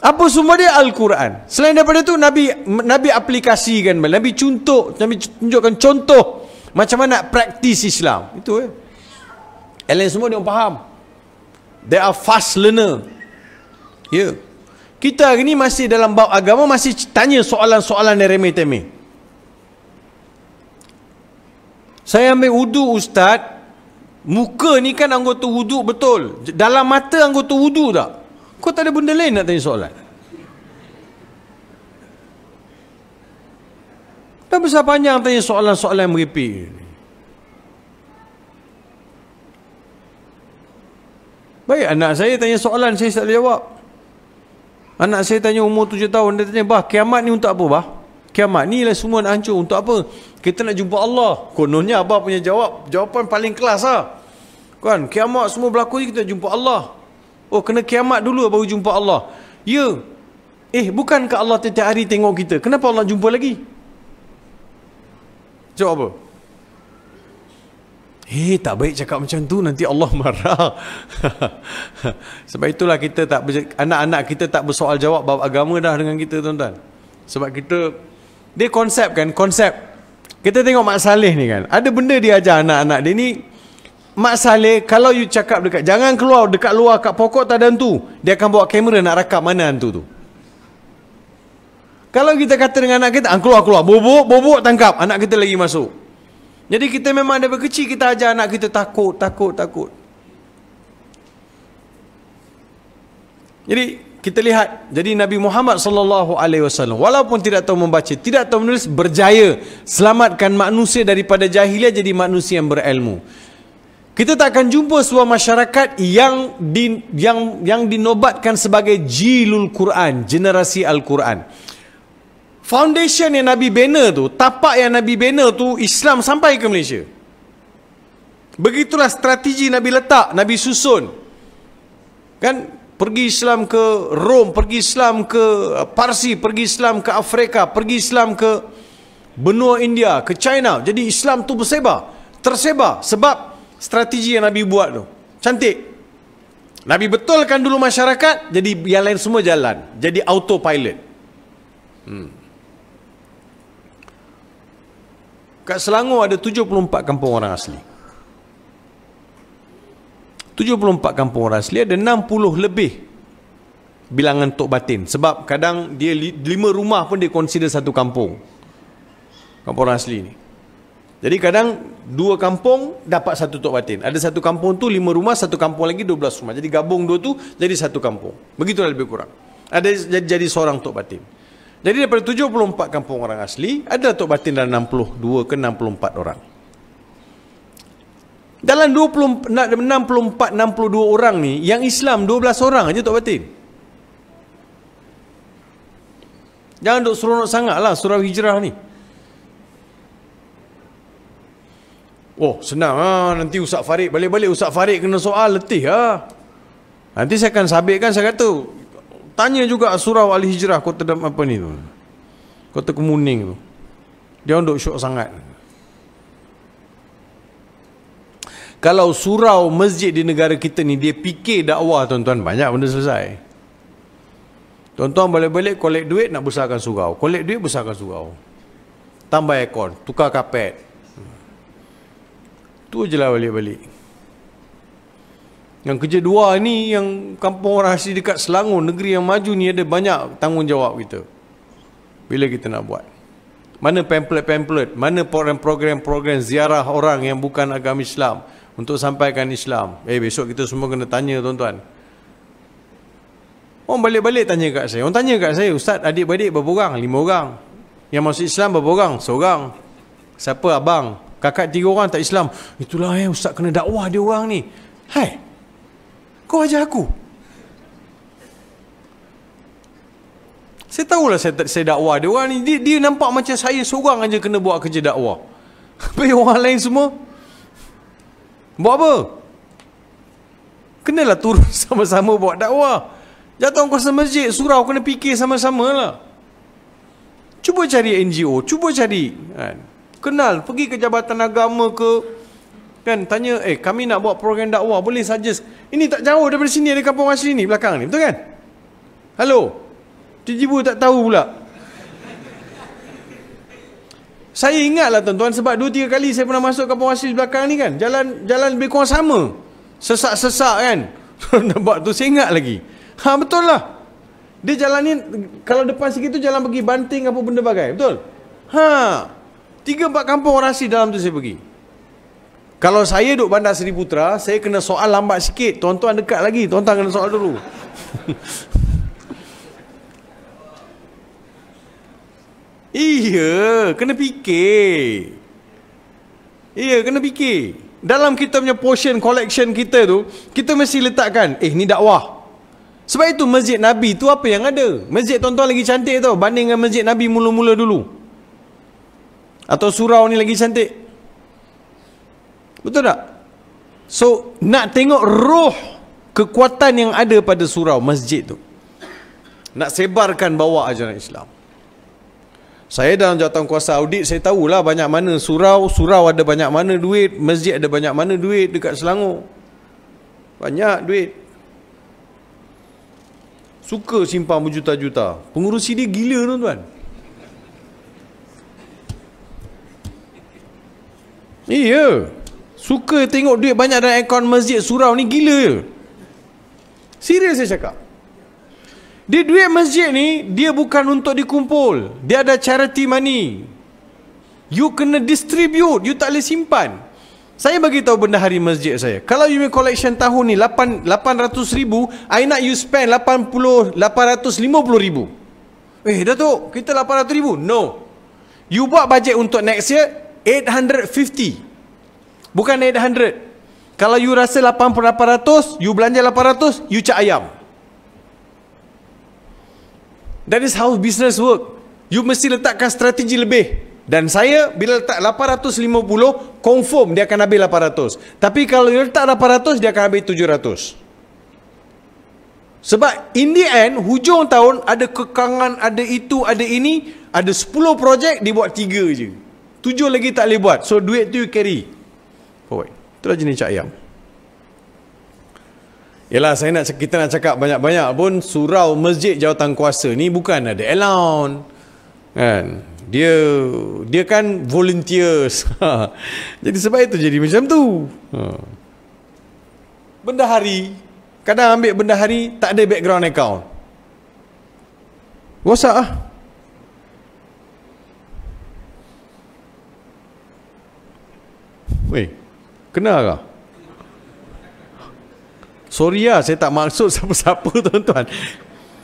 Apa semua dia Al-Quran. Selain daripada itu Nabi Nabi aplikasikan, Nabi contoh, Nabi tunjukkan contoh macam mana nak praktis Islam. Itu eh. Yang semua dia faham. They are fast learner. Ya. Yeah. Kita hari ni masih dalam bab agama masih tanya soalan-soalan yang remeh-temeh. Saya ambil wudu ustaz, muka ni kan anggota wudu betul. Dalam mata anggota wudu tak? Kau tak ada benda lain nak tanya soalan? Dah besar panjang tanya soalan-soalan meripik ini. Baik anak saya tanya soalan saya tak boleh jawab. Anak saya tanya umur tujuh tahun dia tanya bah kiamat ni untuk apa bah? Kiamat ni lah semua nak hancur untuk apa? Kita nak jumpa Allah. Kononnya abah punya jawab jawapan paling kelas lah. Kan kiamat semua berlaku ni kita nak jumpa Allah. Oh kena kiamat dulu baru jumpa Allah. Ya. Eh bukankah Allah tiap hari tengok kita? Kenapa Allah jumpa lagi? Jawab apa? Eh, tak baik cakap macam tu nanti Allah marah. Sebab itulah kita tak anak-anak kita tak bersoal jawab bab agama dah dengan kita tuan-tuan. Sebab kita dia konsep kan, konsep. Kita tengok Mak Saleh ni kan. Ada benda dia ajar anak-anak dia ni Mak Saleh kalau you cakap dekat jangan keluar dekat luar kat pokok tak ada hantu, dia akan bawa kamera nak rakam mana hantu tu. Kalau kita kata dengan anak kita, ah, keluar keluar, bobok bobok tangkap, anak kita lagi masuk. Jadi kita memang dari kecil kita ajar anak kita takut, takut, takut. Jadi kita lihat jadi Nabi Muhammad sallallahu alaihi wasallam walaupun tidak tahu membaca, tidak tahu menulis berjaya selamatkan manusia daripada jahiliah jadi manusia yang berilmu. Kita tak akan jumpa sebuah masyarakat yang di, yang yang dinobatkan sebagai jilul Quran, generasi Al-Quran. Foundation yang Nabi bina tu, tapak yang Nabi bina tu Islam sampai ke Malaysia. Begitulah strategi Nabi letak, Nabi susun. Kan pergi Islam ke Rom, pergi Islam ke Parsi, pergi Islam ke Afrika, pergi Islam ke benua India, ke China. Jadi Islam tu bersebar, tersebar sebab strategi yang Nabi buat tu. Cantik. Nabi betulkan dulu masyarakat, jadi yang lain semua jalan. Jadi autopilot. Hmm. Kat Selangor ada 74 kampung orang asli. 74 kampung orang asli ada 60 lebih bilangan tok batin sebab kadang dia lima rumah pun dia consider satu kampung. Kampung orang asli ni. Jadi kadang dua kampung dapat satu tok batin. Ada satu kampung tu lima rumah, satu kampung lagi 12 rumah. Jadi gabung dua tu jadi satu kampung. Begitulah lebih kurang. Ada jadi, jadi seorang tok batin. Jadi daripada 74 kampung orang asli, ada Tok Batin dalam 62 ke 64 orang. Dalam 20, 64, 62 orang ni, yang Islam 12 orang aja Tok Batin. Jangan duk seronok sangat lah surah hijrah ni. Oh, senang ha. Nanti Ustaz Farid, balik-balik Ustaz Farid kena soal, letih ha. Nanti saya akan sabitkan, saya kata, Tanya juga surah Al-Hijrah kota apa ni tu. Kota Kemuning tu. Dia untuk syok sangat. Kalau surau masjid di negara kita ni dia fikir dakwah tuan-tuan banyak benda selesai. Tuan-tuan balik-balik kolek duit nak besarkan surau. Kolek duit besarkan surau. Tambah aircon, tukar kapet. Tu je lah balik-balik. Yang kerja dua ni yang kampung orang asli dekat Selangor, negeri yang maju ni ada banyak tanggungjawab kita. Bila kita nak buat. Mana pamphlet-pamphlet, mana program-program ziarah orang yang bukan agama Islam untuk sampaikan Islam. Eh besok kita semua kena tanya tuan-tuan. Orang balik-balik tanya kat saya. Orang tanya kat saya, Ustaz adik-beradik berapa orang? Lima orang. Yang masuk Islam berapa orang? Seorang. Siapa abang? Kakak tiga orang tak Islam. Itulah eh Ustaz kena dakwah dia orang ni. Hai. Kau ajar aku. Saya tahulah saya, saya dakwah dia orang ni. Dia, dia nampak macam saya seorang aja kena buat kerja dakwah. Tapi orang lain semua. Buat apa? Kenalah turun sama-sama buat dakwah. Jatuh kuasa masjid, surau kena fikir sama-sama lah. Cuba cari NGO, cuba cari. Kan? Kenal, pergi ke Jabatan Agama ke Kan tanya, eh kami nak buat program dakwah, boleh suggest. Ini tak jauh daripada sini, ada kampung asli ni belakang ni, betul kan? Halo? Cijibu tak tahu pula. Saya ingatlah tuan-tuan sebab dua tiga kali saya pernah masuk kampung asli belakang ni kan. Jalan jalan lebih kurang sama. Sesak-sesak kan. Nampak tu saya ingat lagi. Ha betul lah. Dia jalan ni kalau depan sikit tu jalan pergi banting apa benda bagai. Betul? Ha. Tiga empat kampung orang asli dalam tu saya pergi. Kalau saya duduk bandar Seri Putra, saya kena soal lambat sikit. Tuan-tuan dekat lagi. Tuan-tuan kena soal dulu. iya, kena fikir. Iya, kena fikir. dalam kita punya portion collection kita tu, kita mesti letakkan, eh ni dakwah. Sebab itu masjid Nabi tu apa yang ada? Masjid tuan-tuan lagi cantik tau banding dengan masjid Nabi mula-mula dulu. Atau surau ni lagi cantik. Betul tak? So, nak tengok roh kekuatan yang ada pada surau masjid tu. Nak sebarkan bawa ajaran Islam. Saya dalam jawatan kuasa audit, saya tahulah banyak mana surau, surau ada banyak mana duit, masjid ada banyak mana duit dekat Selangor. Banyak duit. Suka simpan berjuta-juta. Pengurusi dia gila tuan-tuan. Iya. Suka tengok duit banyak dalam akaun masjid surau ni gila. Serius saya cakap. Dia duit masjid ni dia bukan untuk dikumpul. Dia ada charity money. You kena distribute, you tak boleh simpan. Saya bagi tahu benda hari masjid saya. Kalau you make collection tahun ni 8 800 ribu, I nak you spend 80 850 ribu. Eh, Datuk, kita 800 ribu. No. You buat bajet untuk next year 850. Bukan 800. Kalau you rasa 800, you belanja 800, you cak ayam. That is how business work. You mesti letakkan strategi lebih. Dan saya bila letak 850, confirm dia akan habis 800. Tapi kalau you letak 800, dia akan habis 700. Sebab in the end, hujung tahun ada kekangan, ada itu, ada ini, ada 10 projek, dia buat 3 je. 7 lagi tak boleh buat. So duit tu you carry. Forward. Itulah jenis cak ayam. Yalah saya nak kita nak cakap banyak-banyak pun surau masjid jawatan kuasa ni bukan ada allowance. Kan? Dia dia kan volunteers. Jadi sebab itu jadi macam tu. Ha. benda hari kadang ambil benda hari tak ada background account. Rosak ah. Weh, kena ke? Sorry lah, saya tak maksud siapa-siapa tuan-tuan.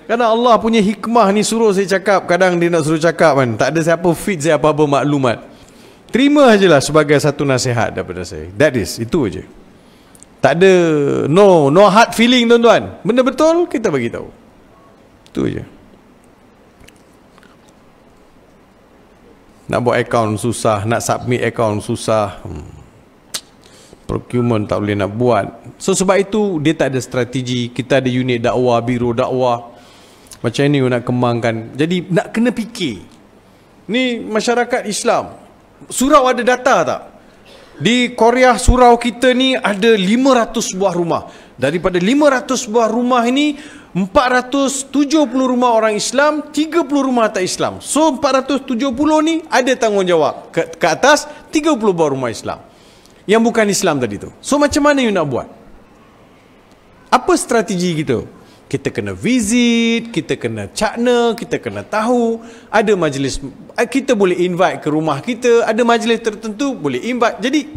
Kerana Allah punya hikmah ni suruh saya cakap, kadang dia nak suruh cakap kan. Tak ada siapa fit saya apa-apa maklumat. Terima lah sebagai satu nasihat daripada saya. That is, itu aja. Tak ada, no, no hard feeling tuan-tuan. Benda betul, kita bagi tahu. Itu aja. Nak buat account susah, nak submit account susah. Hmm procurement tak boleh nak buat. So sebab itu dia tak ada strategi. Kita ada unit dakwah biro dakwah. Macam ni nak kembangkan. Jadi nak kena fikir. Ni masyarakat Islam. Surau ada data tak? Di Korea surau kita ni ada 500 buah rumah. Daripada 500 buah rumah ini 470 rumah orang Islam 30 rumah tak Islam. So 470 ni ada tanggungjawab. Ke, ke atas 30 buah rumah Islam yang bukan Islam tadi tu. So macam mana you nak buat? Apa strategi kita? Kita kena visit, kita kena cakna, kita kena tahu. Ada majlis, eh, kita boleh invite ke rumah kita. Ada majlis tertentu, boleh invite. Jadi,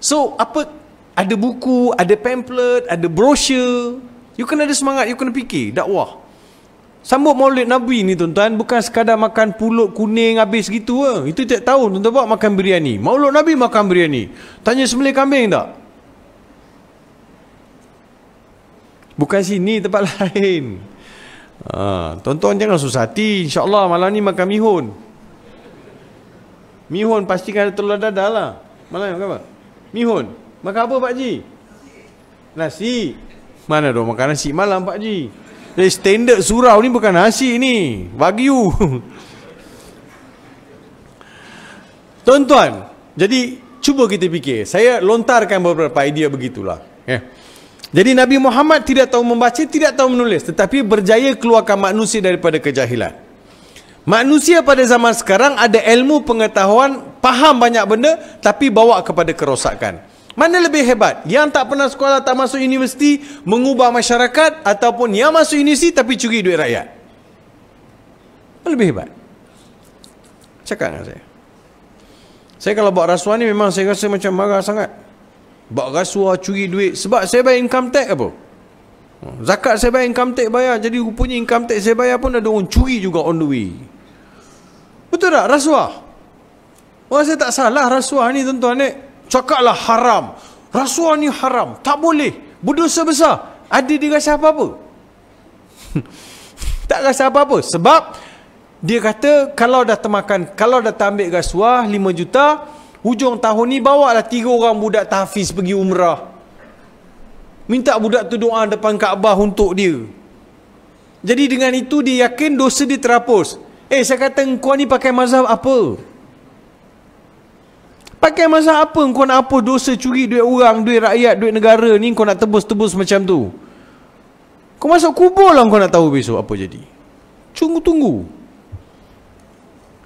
so apa? Ada buku, ada pamphlet, ada brochure. You kena ada semangat, you kena fikir, dakwah. Sambut maulid Nabi ni tuan-tuan Bukan sekadar makan pulut kuning habis gitu ke Itu tak tahu tuan-tuan buat makan biryani. Maulid Nabi makan biryani. Tanya sembelih kambing tak? Bukan sini tempat lain. Ha, Tuan-tuan jangan susah hati. InsyaAllah malam ni makan mihun. Mihun pastikan ada telur dadah lah. Malam ni makan apa? Mihun. Makan apa Pak Ji? Nasi. Mana dong makan nasi malam Pak Ji? Jadi standard surau ni bukan nasi ni. Wagyu. Tuan-tuan, jadi cuba kita fikir. Saya lontarkan beberapa idea begitulah. Ya. Jadi Nabi Muhammad tidak tahu membaca, tidak tahu menulis. Tetapi berjaya keluarkan manusia daripada kejahilan. Manusia pada zaman sekarang ada ilmu pengetahuan, faham banyak benda, tapi bawa kepada kerosakan. Mana lebih hebat? Yang tak pernah sekolah, tak masuk universiti, mengubah masyarakat ataupun yang masuk universiti tapi curi duit rakyat? Mana lebih hebat? Cakap dengan saya. Saya kalau buat rasuah ni memang saya rasa macam marah sangat. Buat rasuah, curi duit. Sebab saya bayar income tax apa? Zakat saya bayar income tax bayar. Jadi rupanya income tax saya bayar pun ada orang curi juga on the way. Betul tak? Rasuah. Orang saya tak salah rasuah ni tuan-tuan ni Cakaplah haram. Rasuah ni haram. Tak boleh. Berdosa besar. Ada dia rasa apa-apa? tak rasa apa-apa. Sebab dia kata kalau dah termakan, kalau dah ambil rasuah 5 juta, hujung tahun ni bawa lah tiga orang budak tahfiz pergi umrah. Minta budak tu doa depan Kaabah untuk dia. Jadi dengan itu dia yakin dosa dia terhapus. Eh saya kata kau ni pakai mazhab apa? Pakai masa apa kau nak apa dosa curi duit orang, duit rakyat, duit negara ni kau nak tebus-tebus macam tu? Kau masuk kubur lah kau nak tahu besok apa jadi. Tunggu-tunggu.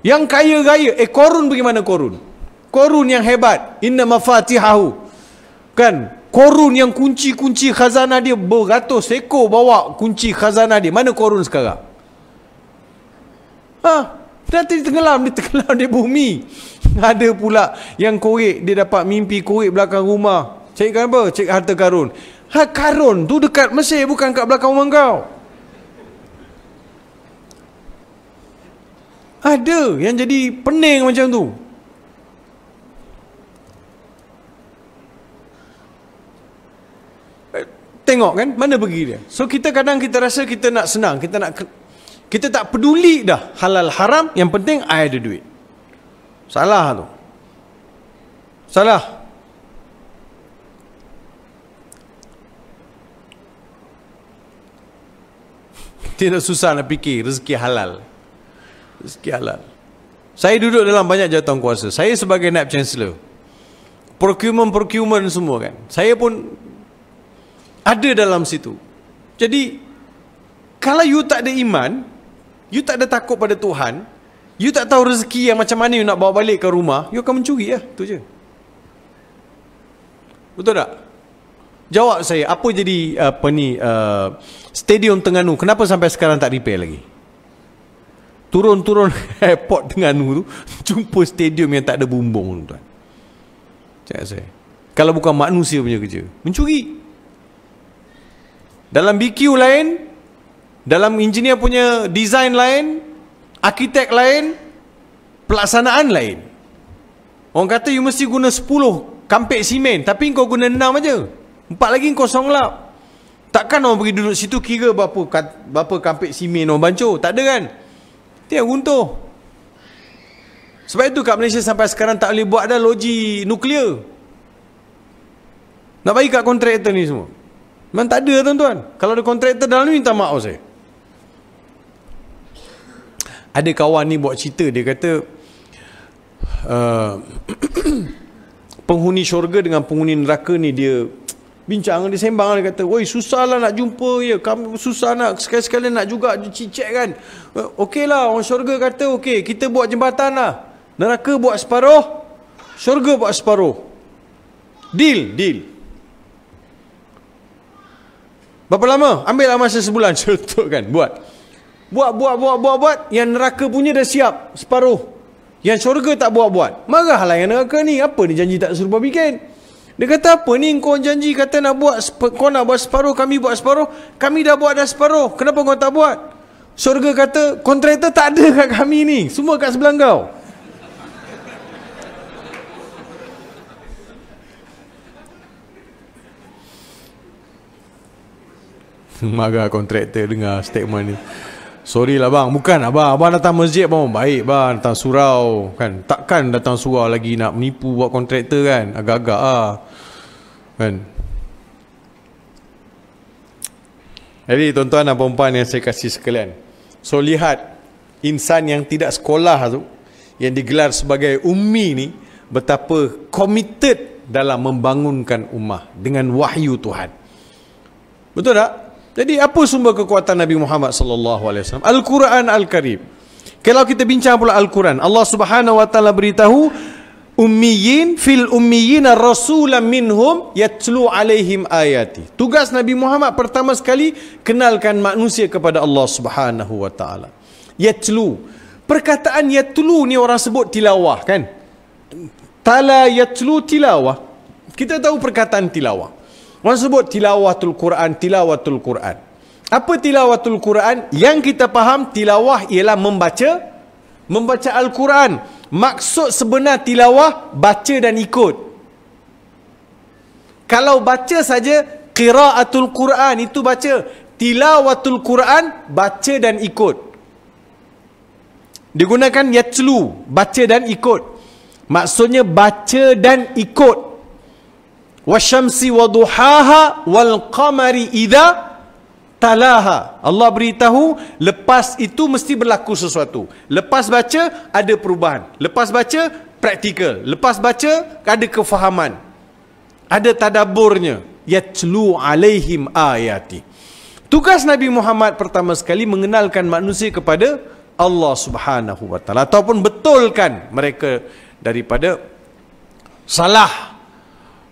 Yang kaya-kaya, eh korun bagaimana korun? Korun yang hebat. Inna mafatihahu. Kan? Korun yang kunci-kunci khazanah dia beratus ekor bawa kunci khazanah dia. Mana korun sekarang? Ha? Nanti tenggelam, dia tenggelam di bumi. Ada pula yang korek dia dapat mimpi korek belakang rumah. Cek apa? Cek harta karun. Ha karun tu dekat Mesir bukan kat belakang rumah kau. Ada yang jadi pening macam tu. Eh, tengok kan mana pergi dia. So kita kadang kita rasa kita nak senang, kita nak kita tak peduli dah halal haram, yang penting ada duit. Salah tu. Salah. Tidak susah nak fikir rezeki halal. Rezeki halal. Saya duduk dalam banyak jawatan kuasa. Saya sebagai naib chancellor. Procurement-procurement semua kan. Saya pun ada dalam situ. Jadi, kalau you tak ada iman, you tak ada takut pada Tuhan, You tak tahu rezeki yang macam mana you nak bawa balik ke rumah, you akan mencuri lah. Itu je. Betul tak? Jawab saya, apa jadi apa ni uh, stadium Tengganu, kenapa sampai sekarang tak repair lagi? Turun-turun airport Tengganu tu, jumpa stadium yang tak ada bumbung tuan. Cakap saya. Kalau bukan manusia punya kerja, mencuri. Dalam BQ lain, dalam engineer punya design lain, arkitek lain, pelaksanaan lain. Orang kata you mesti guna 10 kampek simen, tapi kau guna 6 aja. Empat lagi kau songlap. Takkan orang pergi duduk situ kira berapa berapa kampek simen orang bancuh. Tak ada kan? Yang runtuh. Sebab itu kat Malaysia sampai sekarang tak boleh buat dah loji nuklear. Nak bagi kat kontraktor ni semua. Memang tak ada tuan-tuan. Kalau ada kontraktor dalam ni minta maaf saya ada kawan ni buat cerita dia kata uh, penghuni syurga dengan penghuni neraka ni dia bincang dia sembang dia kata woi susahlah nak jumpa ya kami susah nak sekali-sekali nak juga cicek kan? Okey lah orang syurga kata okey kita buat jembatan lah. Neraka buat separuh syurga buat separuh. Deal deal. Berapa lama? Ambil lah masa sebulan. Contoh kan? Buat buat buat buat buat buat. Yang neraka punya dah siap separuh. Yang syurga tak buat-buat marahlah yang neraka ni. Apa ni janji tak suruh bikin? Dia kata apa ni kau janji kata nak buat kau nak buat separuh kami buat separuh? Kami dah buat dah separuh. Kenapa kau tak buat? Syurga kata kontraktor tak ada kat kami ni. Semua kat sebelah kau. Marah kontraktor dengar statement ni Sorry lah bang, bukan abang. Abang datang masjid abang baik bang, datang surau kan. Takkan datang surau lagi nak menipu buat kontraktor kan. Agak-agak ah. Kan. Jadi tuan-tuan dan puan yang saya kasih sekalian. So lihat insan yang tidak sekolah tu yang digelar sebagai ummi ni betapa committed dalam membangunkan ummah dengan wahyu Tuhan. Betul tak? Jadi apa sumber kekuatan Nabi Muhammad sallallahu alaihi wasallam? Al-Quran Al-Karim. Kalau kita bincang pula Al-Quran, Allah Subhanahu wa taala beritahu ummiyin fil ummiyin rasulan minhum yatlu alaihim ayati. Tugas Nabi Muhammad pertama sekali kenalkan manusia kepada Allah Subhanahu wa taala. Yatlu. Perkataan yatlu ni orang sebut tilawah kan? Tala yatlu tilawah. Kita tahu perkataan tilawah. Orang sebut tilawatul Quran, tilawatul Quran. Apa tilawatul Quran? Yang kita faham tilawah ialah membaca membaca Al-Quran. Maksud sebenar tilawah baca dan ikut. Kalau baca saja qiraatul Quran itu baca, tilawatul Quran baca dan ikut. Digunakan yatlu, baca dan ikut. Maksudnya baca dan ikut. Wasyamsi waduhaha wal qamari idza talaha. Allah beritahu lepas itu mesti berlaku sesuatu. Lepas baca ada perubahan. Lepas baca praktikal. Lepas baca ada kefahaman. Ada tadaburnya. Yatlu alaihim ayati. Tugas Nabi Muhammad pertama sekali mengenalkan manusia kepada Allah Subhanahu wa taala ataupun betulkan mereka daripada salah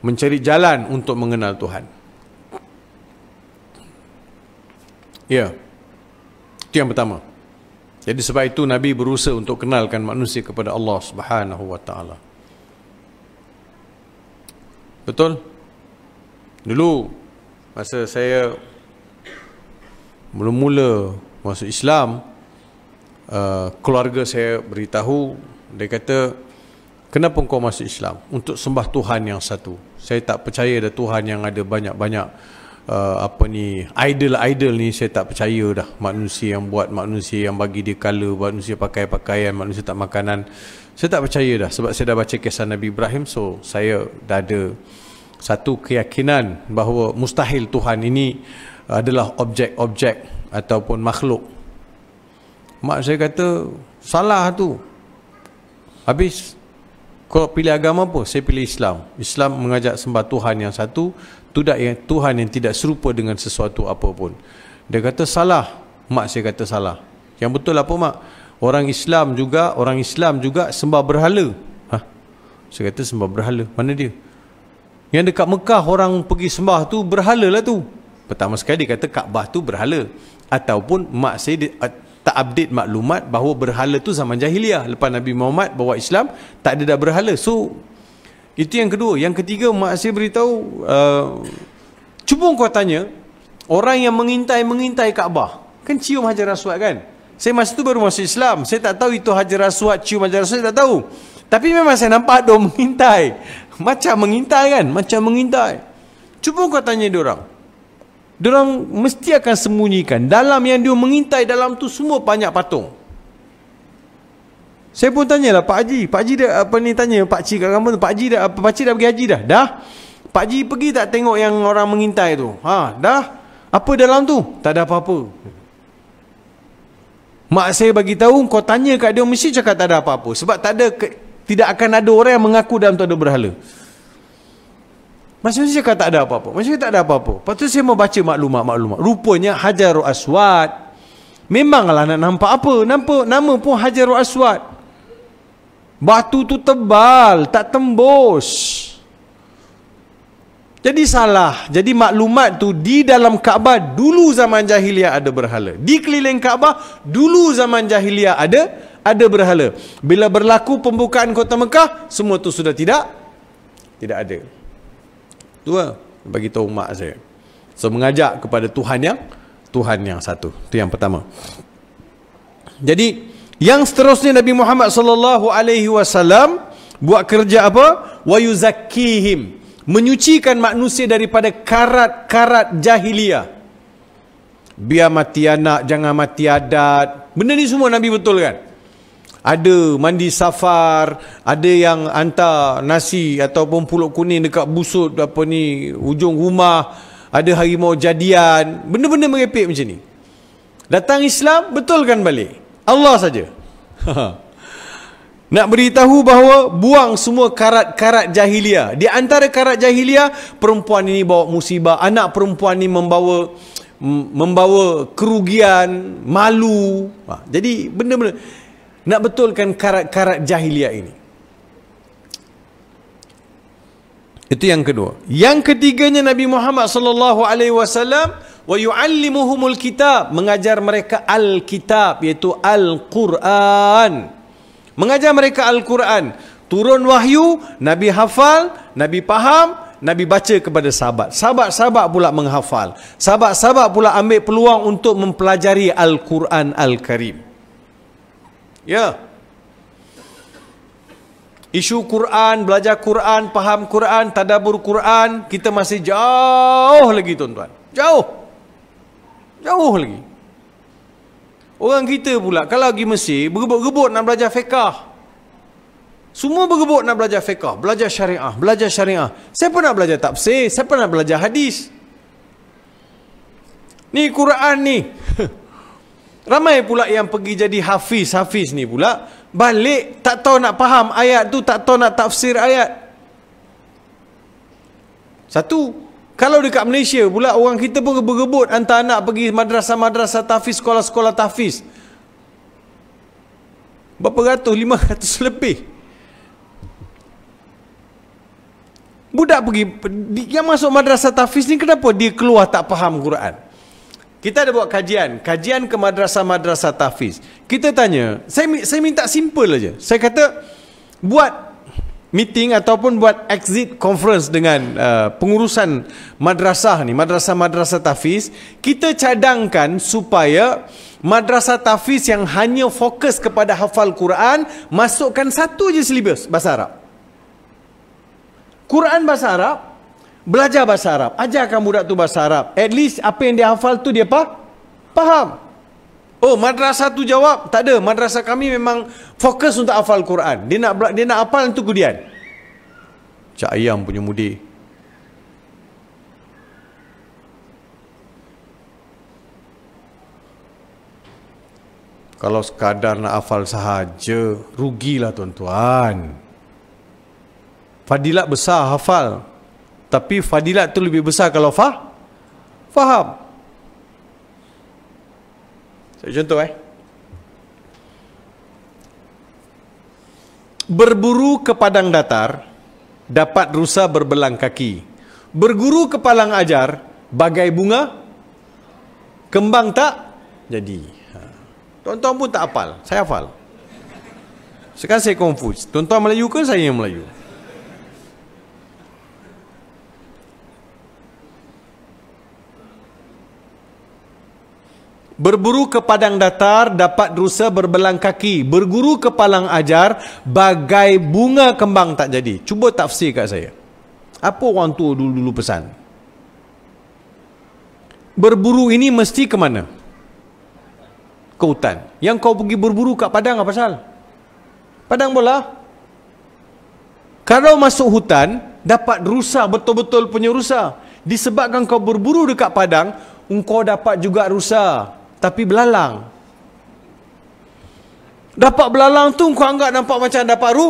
mencari jalan untuk mengenal Tuhan. Ya. Itu yang pertama. Jadi sebab itu Nabi berusaha untuk kenalkan manusia kepada Allah Subhanahu wa taala. Betul? Dulu masa saya mula-mula masuk Islam, uh, keluarga saya beritahu dia kata kenapa kau masuk Islam? Untuk sembah Tuhan yang satu. Saya tak percaya ada Tuhan yang ada banyak-banyak uh, apa ni idol-idol ni saya tak percaya dah. Manusia yang buat manusia yang bagi dia color manusia pakai pakaian manusia tak makanan. Saya tak percaya dah sebab saya dah baca kisah Nabi Ibrahim. So saya dah ada satu keyakinan bahawa mustahil Tuhan ini adalah objek-objek ataupun makhluk. Mak saya kata salah tu. Habis kalau pilih agama apa? Saya pilih Islam. Islam mengajak sembah Tuhan yang satu tidak yang Tuhan yang tidak serupa dengan sesuatu apapun. Dia kata salah. Mak saya kata salah. Yang betul apa mak? Orang Islam juga, orang Islam juga sembah berhala. Ha? Saya kata sembah berhala. Mana dia? Yang dekat Mekah orang pergi sembah tu berhala lah tu. Pertama sekali dia kata Kaabah tu berhala. Ataupun mak saya tak update maklumat bahawa berhala tu zaman jahiliah. Lepas Nabi Muhammad bawa Islam, tak ada dah berhala. So, itu yang kedua. Yang ketiga, mak saya beritahu, uh, cuba kau tanya, orang yang mengintai-mengintai Kaabah, kan cium Hajar Aswad kan? Saya masa tu baru masuk Islam. Saya tak tahu itu Hajar Aswad, cium Hajar Aswad, saya tak tahu. Tapi memang saya nampak dia mengintai. Macam mengintai kan? Macam mengintai. Cuba kau tanya dia orang. Orang mesti akan sembunyikan. Dalam yang dia mengintai, dalam tu semua banyak patung. Saya pun tanyalah Pak Haji, Pak Haji dah apa ni tanya Pak Cik kat kampung Pak Haji dah Pak Cik dah pergi haji dah? Dah. Pak Haji pergi tak tengok yang orang mengintai tu? Ha, dah. Apa dalam tu? Tak ada apa-apa. Mak saya bagi tahu kau tanya kat dia mesti cakap tak ada apa-apa sebab tak ada tidak akan ada orang yang mengaku dalam tu ada berhala. Maksudnya cakap tak ada apa-apa. Maksudnya tak ada apa-apa. Lepas tu saya mau baca maklumat-maklumat. Rupanya Hajarul Aswad. Memanglah nak nampak apa? Nampak nama pun Hajarul Aswad. Batu tu tebal, tak tembus. Jadi salah. Jadi maklumat tu di dalam Kaabah dulu zaman jahiliah ada berhala. Di keliling Kaabah dulu zaman jahiliah ada ada berhala. Bila berlaku pembukaan kota Mekah, semua tu sudah tidak tidak ada. Dua bagi tahu mak saya. So mengajak kepada Tuhan yang Tuhan yang satu. Itu yang pertama. Jadi yang seterusnya Nabi Muhammad sallallahu alaihi wasallam buat kerja apa? Wa yuzakkihim, menyucikan manusia daripada karat-karat jahiliah. Biar mati anak, jangan mati adat. Benda ni semua Nabi betul kan? Ada mandi safar, ada yang hantar nasi ataupun pulut kuning dekat busut apa ni ujung rumah, ada harimau jadian, benda-benda merepek macam ni. Datang Islam betulkan balik. Allah saja. Nak beritahu bahawa buang semua karat-karat jahiliah. Di antara karat jahiliah, perempuan ini bawa musibah, anak perempuan ini membawa membawa kerugian, malu. Ha, jadi benda-benda nak betulkan karat-karat jahiliah ini. Itu yang kedua. Yang ketiganya Nabi Muhammad sallallahu alaihi wasallam wa yuallimuhumul kitab mengajar mereka al-kitab iaitu al-Quran mengajar mereka al-Quran turun wahyu nabi hafal nabi faham nabi baca kepada sahabat sahabat-sahabat pula menghafal sahabat-sahabat pula ambil peluang untuk mempelajari al-Quran al-Karim ya Isu Quran, belajar Quran, faham Quran, tadabur Quran, kita masih jauh lagi tuan-tuan. Jauh. Jauh lagi. Orang kita pula kalau pergi Mesir, bergebut-gebut nak belajar fiqah. Semua bergebut nak belajar fiqah, belajar syariah, belajar syariah. Siapa nak belajar tafsir? Siapa nak belajar hadis? Ni Quran ni. Ramai pula yang pergi jadi hafiz-hafiz ni pula balik tak tahu nak faham ayat tu, tak tahu nak tafsir ayat. Satu, kalau dekat Malaysia pula orang kita pun berebut hantar anak pergi madrasah-madrasah tahfiz, sekolah-sekolah tahfiz. Berapa ratus? Lima ratus lebih. Budak pergi, yang masuk madrasah tahfiz ni kenapa dia keluar tak faham Quran? Kita ada buat kajian, kajian ke madrasah-madrasah tahfiz. Kita tanya, saya saya minta simple aja. Saya kata buat meeting ataupun buat exit conference dengan uh, pengurusan madrasah ni, madrasah-madrasah tahfiz, kita cadangkan supaya madrasah tahfiz yang hanya fokus kepada hafal Quran masukkan satu je silibus bahasa Arab. Quran bahasa Arab, Belajar bahasa Arab. Ajarkan budak tu bahasa Arab. At least apa yang dia hafal tu dia apa? Faham. Oh, madrasah tu jawab, tak ada. Madrasah kami memang fokus untuk hafal Quran. Dia nak dia nak hafal untuk kemudian. Cak ayam punya mudi. Kalau sekadar nak hafal sahaja, rugilah tuan-tuan. Fadilat besar hafal. Tapi fadilat tu lebih besar kalau fah? Faham. Saya contoh eh. Berburu ke padang datar, dapat rusa berbelang kaki. Berguru ke palang ajar, bagai bunga, kembang tak jadi. Ha. Tuan-tuan pun tak hafal. Saya hafal. Sekarang saya confuse. Tuan-tuan Melayu ke saya yang Melayu? Berburu ke padang datar dapat rusa berbelang kaki. Berguru ke palang ajar bagai bunga kembang tak jadi. Cuba tafsir kat saya. Apa orang tua dulu-dulu pesan? Berburu ini mesti ke mana? Ke hutan. Yang kau pergi berburu kat padang apa pasal? Padang bola. Kalau masuk hutan, dapat rusa betul-betul punya rusa. Disebabkan kau berburu dekat padang, engkau dapat juga rusa tapi belalang. Dapat belalang tu kau anggap nampak macam dapat ru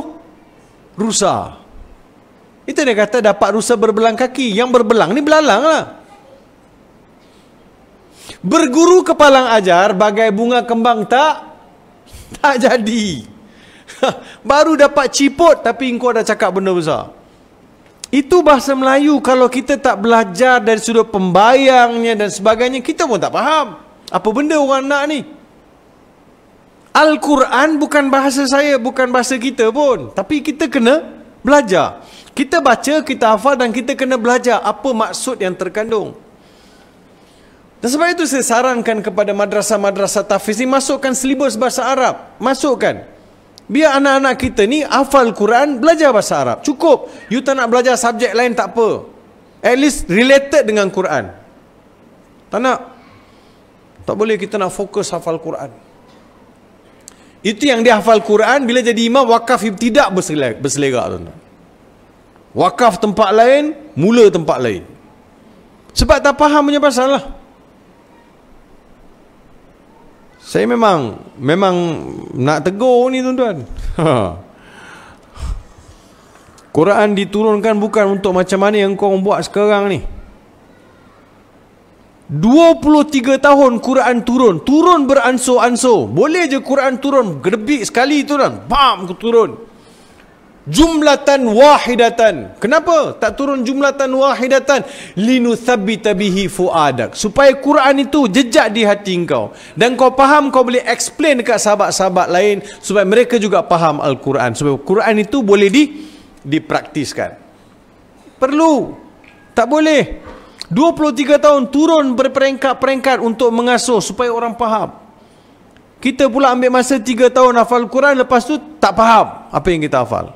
rusa. Itu dia kata dapat rusa berbelang kaki. Yang berbelang ni belalang lah. Berguru ke palang ajar bagai bunga kembang tak? Tak jadi. Baru dapat ciput tapi kau dah cakap benda besar. Itu bahasa Melayu kalau kita tak belajar dari sudut pembayangnya dan sebagainya kita pun tak faham. Apa benda orang nak ni? Al-Quran bukan bahasa saya, bukan bahasa kita pun. Tapi kita kena belajar. Kita baca, kita hafal dan kita kena belajar apa maksud yang terkandung. Dan sebab itu saya sarankan kepada madrasah-madrasah tafiz ini, masukkan silibus bahasa Arab. Masukkan. Biar anak-anak kita ni hafal Quran, belajar bahasa Arab. Cukup. You tak nak belajar subjek lain, tak apa. At least related dengan Quran. Tak nak. Tak boleh kita nak fokus hafal Quran. Itu yang dia hafal Quran bila jadi imam wakaf tidak berselerak tuan-tuan. Wakaf tempat lain, mula tempat lain. Sebab tak faham punya pasal lah. Saya memang memang nak tegur ni tuan-tuan. Quran diturunkan bukan untuk macam mana yang kau buat sekarang ni. 23 tahun Quran turun Turun beransur-ansur. Boleh je Quran turun Gedebik sekali tu kan Bam turun. Jumlatan wahidatan. Kenapa tak turun jumlatan wahidatan? Linuthabita bihi fuadak. Supaya Quran itu jejak di hati kau Dan kau faham kau boleh explain dekat sahabat-sahabat lain Supaya mereka juga faham Al-Quran. Supaya Quran itu boleh di dipraktiskan. Perlu? Tak boleh 23 tahun turun berperingkat-peringkat untuk mengasuh supaya orang faham. Kita pula ambil masa 3 tahun hafal Quran lepas tu tak faham apa yang kita hafal.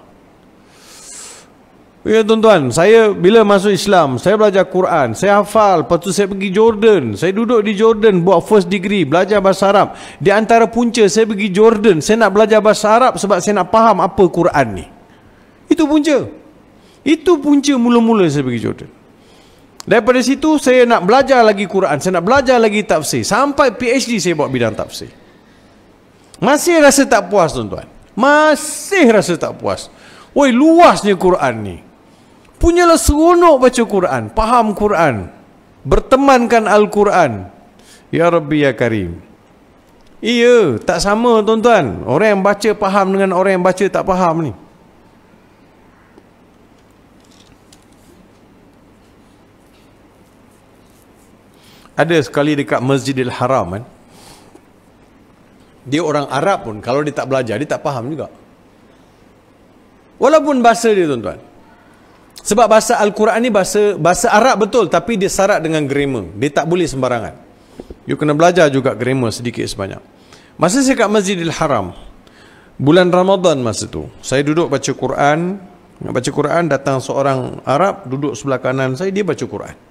Ya tuan-tuan, saya bila masuk Islam, saya belajar Quran, saya hafal, lepas tu saya pergi Jordan. Saya duduk di Jordan buat first degree, belajar bahasa Arab. Di antara punca saya pergi Jordan, saya nak belajar bahasa Arab sebab saya nak faham apa Quran ni. Itu punca. Itu punca mula-mula saya pergi Jordan. Daripada situ saya nak belajar lagi Quran, saya nak belajar lagi tafsir. Sampai PhD saya buat bidang tafsir. Masih rasa tak puas tuan-tuan. Masih rasa tak puas. Woi, luasnya Quran ni. Punyalah seronok baca Quran, faham Quran, bertemankan Al-Quran. Ya Rabbi ya Karim. Iya, tak sama tuan-tuan. Orang yang baca faham dengan orang yang baca tak faham ni. Ada sekali dekat Masjidil Haram kan. Dia orang Arab pun kalau dia tak belajar dia tak faham juga. Walaupun bahasa dia tuan-tuan. Sebab bahasa Al-Quran ni bahasa bahasa Arab betul tapi dia syarat dengan grammar. Dia tak boleh sembarangan. You kena belajar juga grammar sedikit sebanyak. Masa saya kat Masjidil Haram, bulan Ramadan masa tu, saya duduk baca Quran, baca Quran datang seorang Arab duduk sebelah kanan saya dia baca Quran.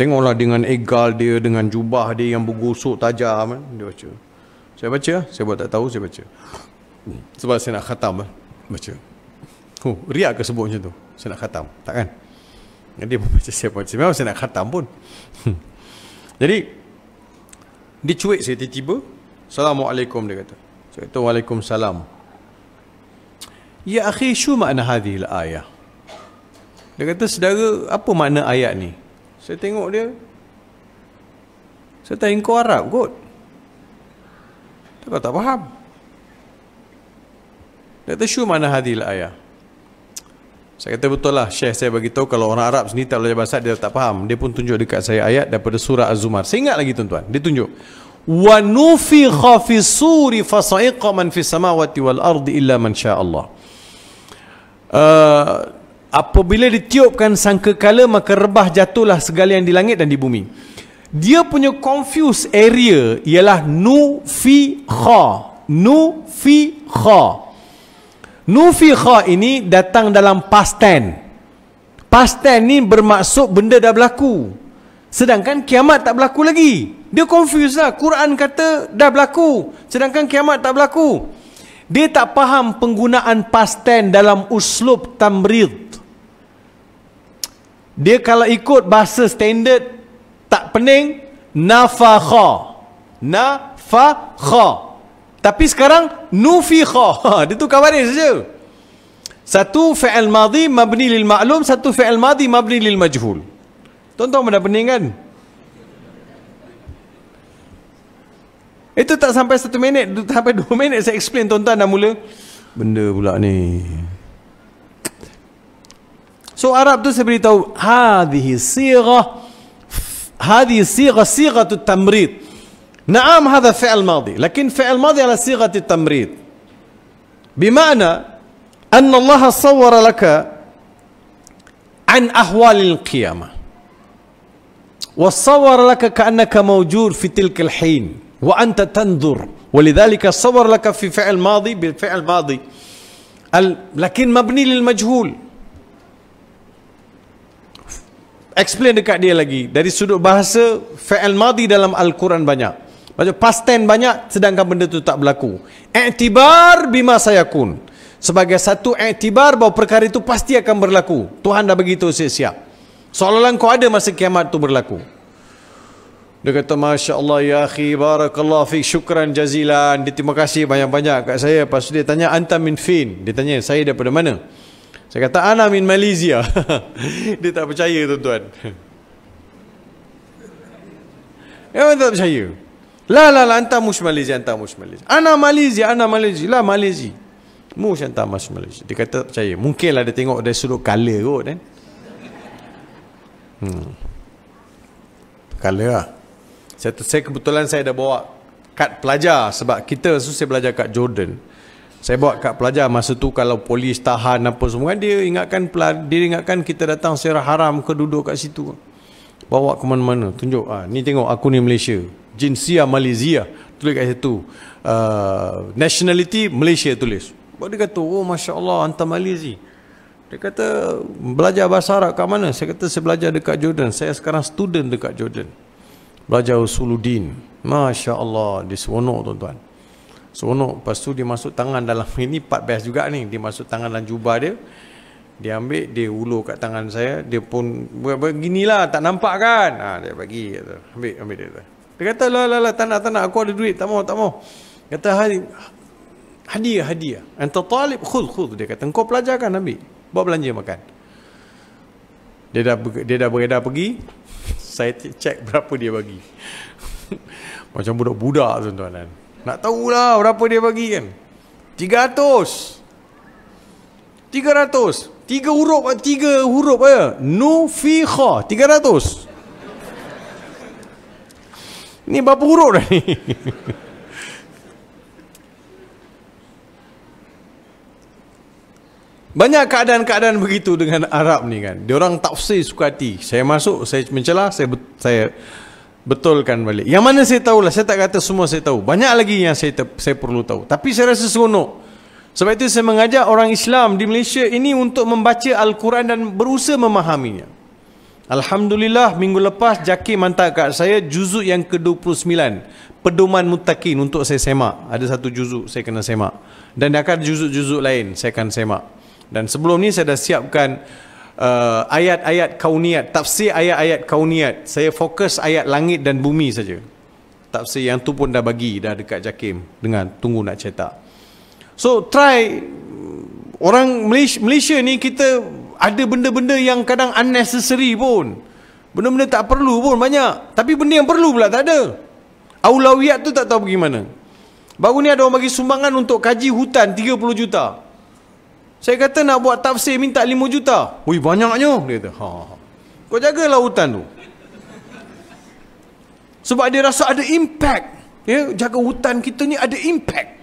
Tengoklah dengan egal dia dengan jubah dia yang bergosok tajam kan, dia baca. Saya baca, saya buat tak tahu saya baca. Sebab saya nak khatam baca. Oh, riak ke sebut macam tu? saya nak khatam tak kan? Dia membaca saya baca memang saya nak khatam pun. Jadi dia cuik saya tiba-tiba. Assalamualaikum dia kata. Saya kata Waalaikumsalam. Ya akhi syu makna hadhi ayah? Dia kata saudara apa makna ayat ni Saya tengok dia Saya tanya kau Arab kot Tak tak faham Dia kata syu makna hadhi ayah saya kata betul lah Syekh saya bagi tahu kalau orang Arab sendiri tak belajar bahasa dia tak faham. Dia pun tunjuk dekat saya ayat daripada surah Az-Zumar. Saya ingat lagi tuan-tuan. Dia tunjuk. Wa nufikha fi suri fa sa'iqa man fi samawati wal ardi illa man sya Allah. Uh, apabila ditiupkan sangkakala maka rebah jatuhlah segala yang di langit dan di bumi. Dia punya confuse area ialah nufikha. Nufikha. Nufikha ini datang dalam past tense. Past tense ni bermaksud benda dah berlaku. Sedangkan kiamat tak berlaku lagi. Dia confuse lah. Quran kata dah berlaku. Sedangkan kiamat tak berlaku. Dia tak faham penggunaan past tense dalam uslub tamrid. Dia kalau ikut bahasa standard tak pening nafakha. Nafakha. Tapi sekarang nufikha. Ha, dia tu baris saja. Satu fi'il madhi mabni lil ma'lum, satu fi'il madhi mabni lil majhul. Tuan-tuan dah pening kan? Itu tak sampai satu minit, sampai dua minit saya explain tuan-tuan dah mula. Benda pula ni. So Arab tu saya beritahu, hadhihi sighah hadhihi sighah sighatu tamrid. نعم هذا فعل ماضي لكن فعل ماضي على صيغة التمريض بمعنى أن الله صور لك عن أحوال القيامة وصور لك كأنك موجود في تلك الحين وأنت تنظر ولذلك صور لك في فعل ماضي بالفعل ماضي لكن مبني للمجهول explain dekat dia lagi dari sudut bahasa fi'il madi dalam al-Quran banyak Maksud past tense banyak sedangkan benda tu tak berlaku. Iktibar bima sayakun. Sebagai satu iktibar bahawa perkara itu pasti akan berlaku. Tuhan dah begitu siap-siap. Seolah-olah kau ada masa kiamat tu berlaku. Dia kata Masya Allah ya akhi Barakallah fi syukran jazilan Dia terima kasih banyak-banyak kat saya Lepas tu dia tanya Anta min fin Dia tanya saya daripada mana Saya kata Ana min Malaysia Dia tak percaya tuan-tuan Dia tak percaya La la la anta mush Malaysia anta mush Malaysia. Ana Malaysia ana Malaysia. La Malaysia. Mush anta mush Malaysia. Dia kata percaya. Mungkinlah dia tengok dari sudut color kot kan. Hmm. Color lah. Saya, saya kebetulan saya dah bawa kad pelajar sebab kita so saya belajar kat Jordan. Saya bawa kad pelajar masa tu kalau polis tahan apa semua dia ingatkan dia ingatkan kita datang secara haram ke duduk kat situ. Bawa ke mana-mana. Tunjuk. Ah, ni tengok aku ni Malaysia jinsia Malaysia tulis kat situ uh, nationality Malaysia tulis dia kata oh Masya Allah hantar Malaysia Dia kata, belajar bahasa Arab kat mana? Saya kata, saya belajar dekat Jordan. Saya sekarang student dekat Jordan. Belajar usuluddin. Masya Allah. Dia seronok tuan-tuan. Seronok. Lepas tu dia masuk tangan dalam, ini part best juga ni. Dia masuk tangan dalam jubah dia. Dia ambil, dia ulur kat tangan saya. Dia pun, beginilah, tak nampak kan? Ha, dia bagi. Kata. Ambil, ambil dia. Dia kata, lah, lah, lah, tak nak, tak nak. Aku ada duit. Tak mau, tak mau. Kata, hadiah, hadiah. Anta talib, khud, khud. Dia kata, kau pelajarkan, ambil. Bawa belanja makan. Dia dah dia dah beredar pergi. Saya cek berapa dia bagi. Macam budak-budak tuan-tuan. Nak tahulah berapa dia bagi kan. 300. 300. Tiga huruf, tiga huruf aja. Nu fi kha. 300. Ni berapa huruf dah ni? Banyak keadaan-keadaan begitu dengan Arab ni kan. Dia orang tafsir suka hati. Saya masuk, saya mencelah, saya saya betulkan balik. Yang mana saya tahu lah, saya tak kata semua saya tahu. Banyak lagi yang saya saya perlu tahu. Tapi saya rasa seronok. Sebab itu saya mengajak orang Islam di Malaysia ini untuk membaca Al-Quran dan berusaha memahaminya. Alhamdulillah minggu lepas Jaki mantap kat saya juzuk yang ke-29 Pedoman Mutakin untuk saya semak Ada satu juzuk saya kena semak Dan akan juzuk-juzuk lain saya akan semak dan sebelum ni saya dah siapkan uh, ayat-ayat kauniat, tafsir ayat-ayat kauniat. Saya fokus ayat langit dan bumi saja. Tafsir yang tu pun dah bagi dah dekat Jakim dengan tunggu nak cetak. So try orang Malaysia, Malaysia ni kita ada benda-benda yang kadang unnecessary pun. Benda-benda tak perlu pun banyak. Tapi benda yang perlu pula tak ada. Aulawiyat tu tak tahu bagaimana. Baru ni ada orang bagi sumbangan untuk kaji hutan 30 juta. Saya kata nak buat tafsir minta 5 juta. Wih banyaknya. Dia kata, ha. Kau jaga lautan tu. Sebab dia rasa ada impact. Ya, jaga hutan kita ni ada impact.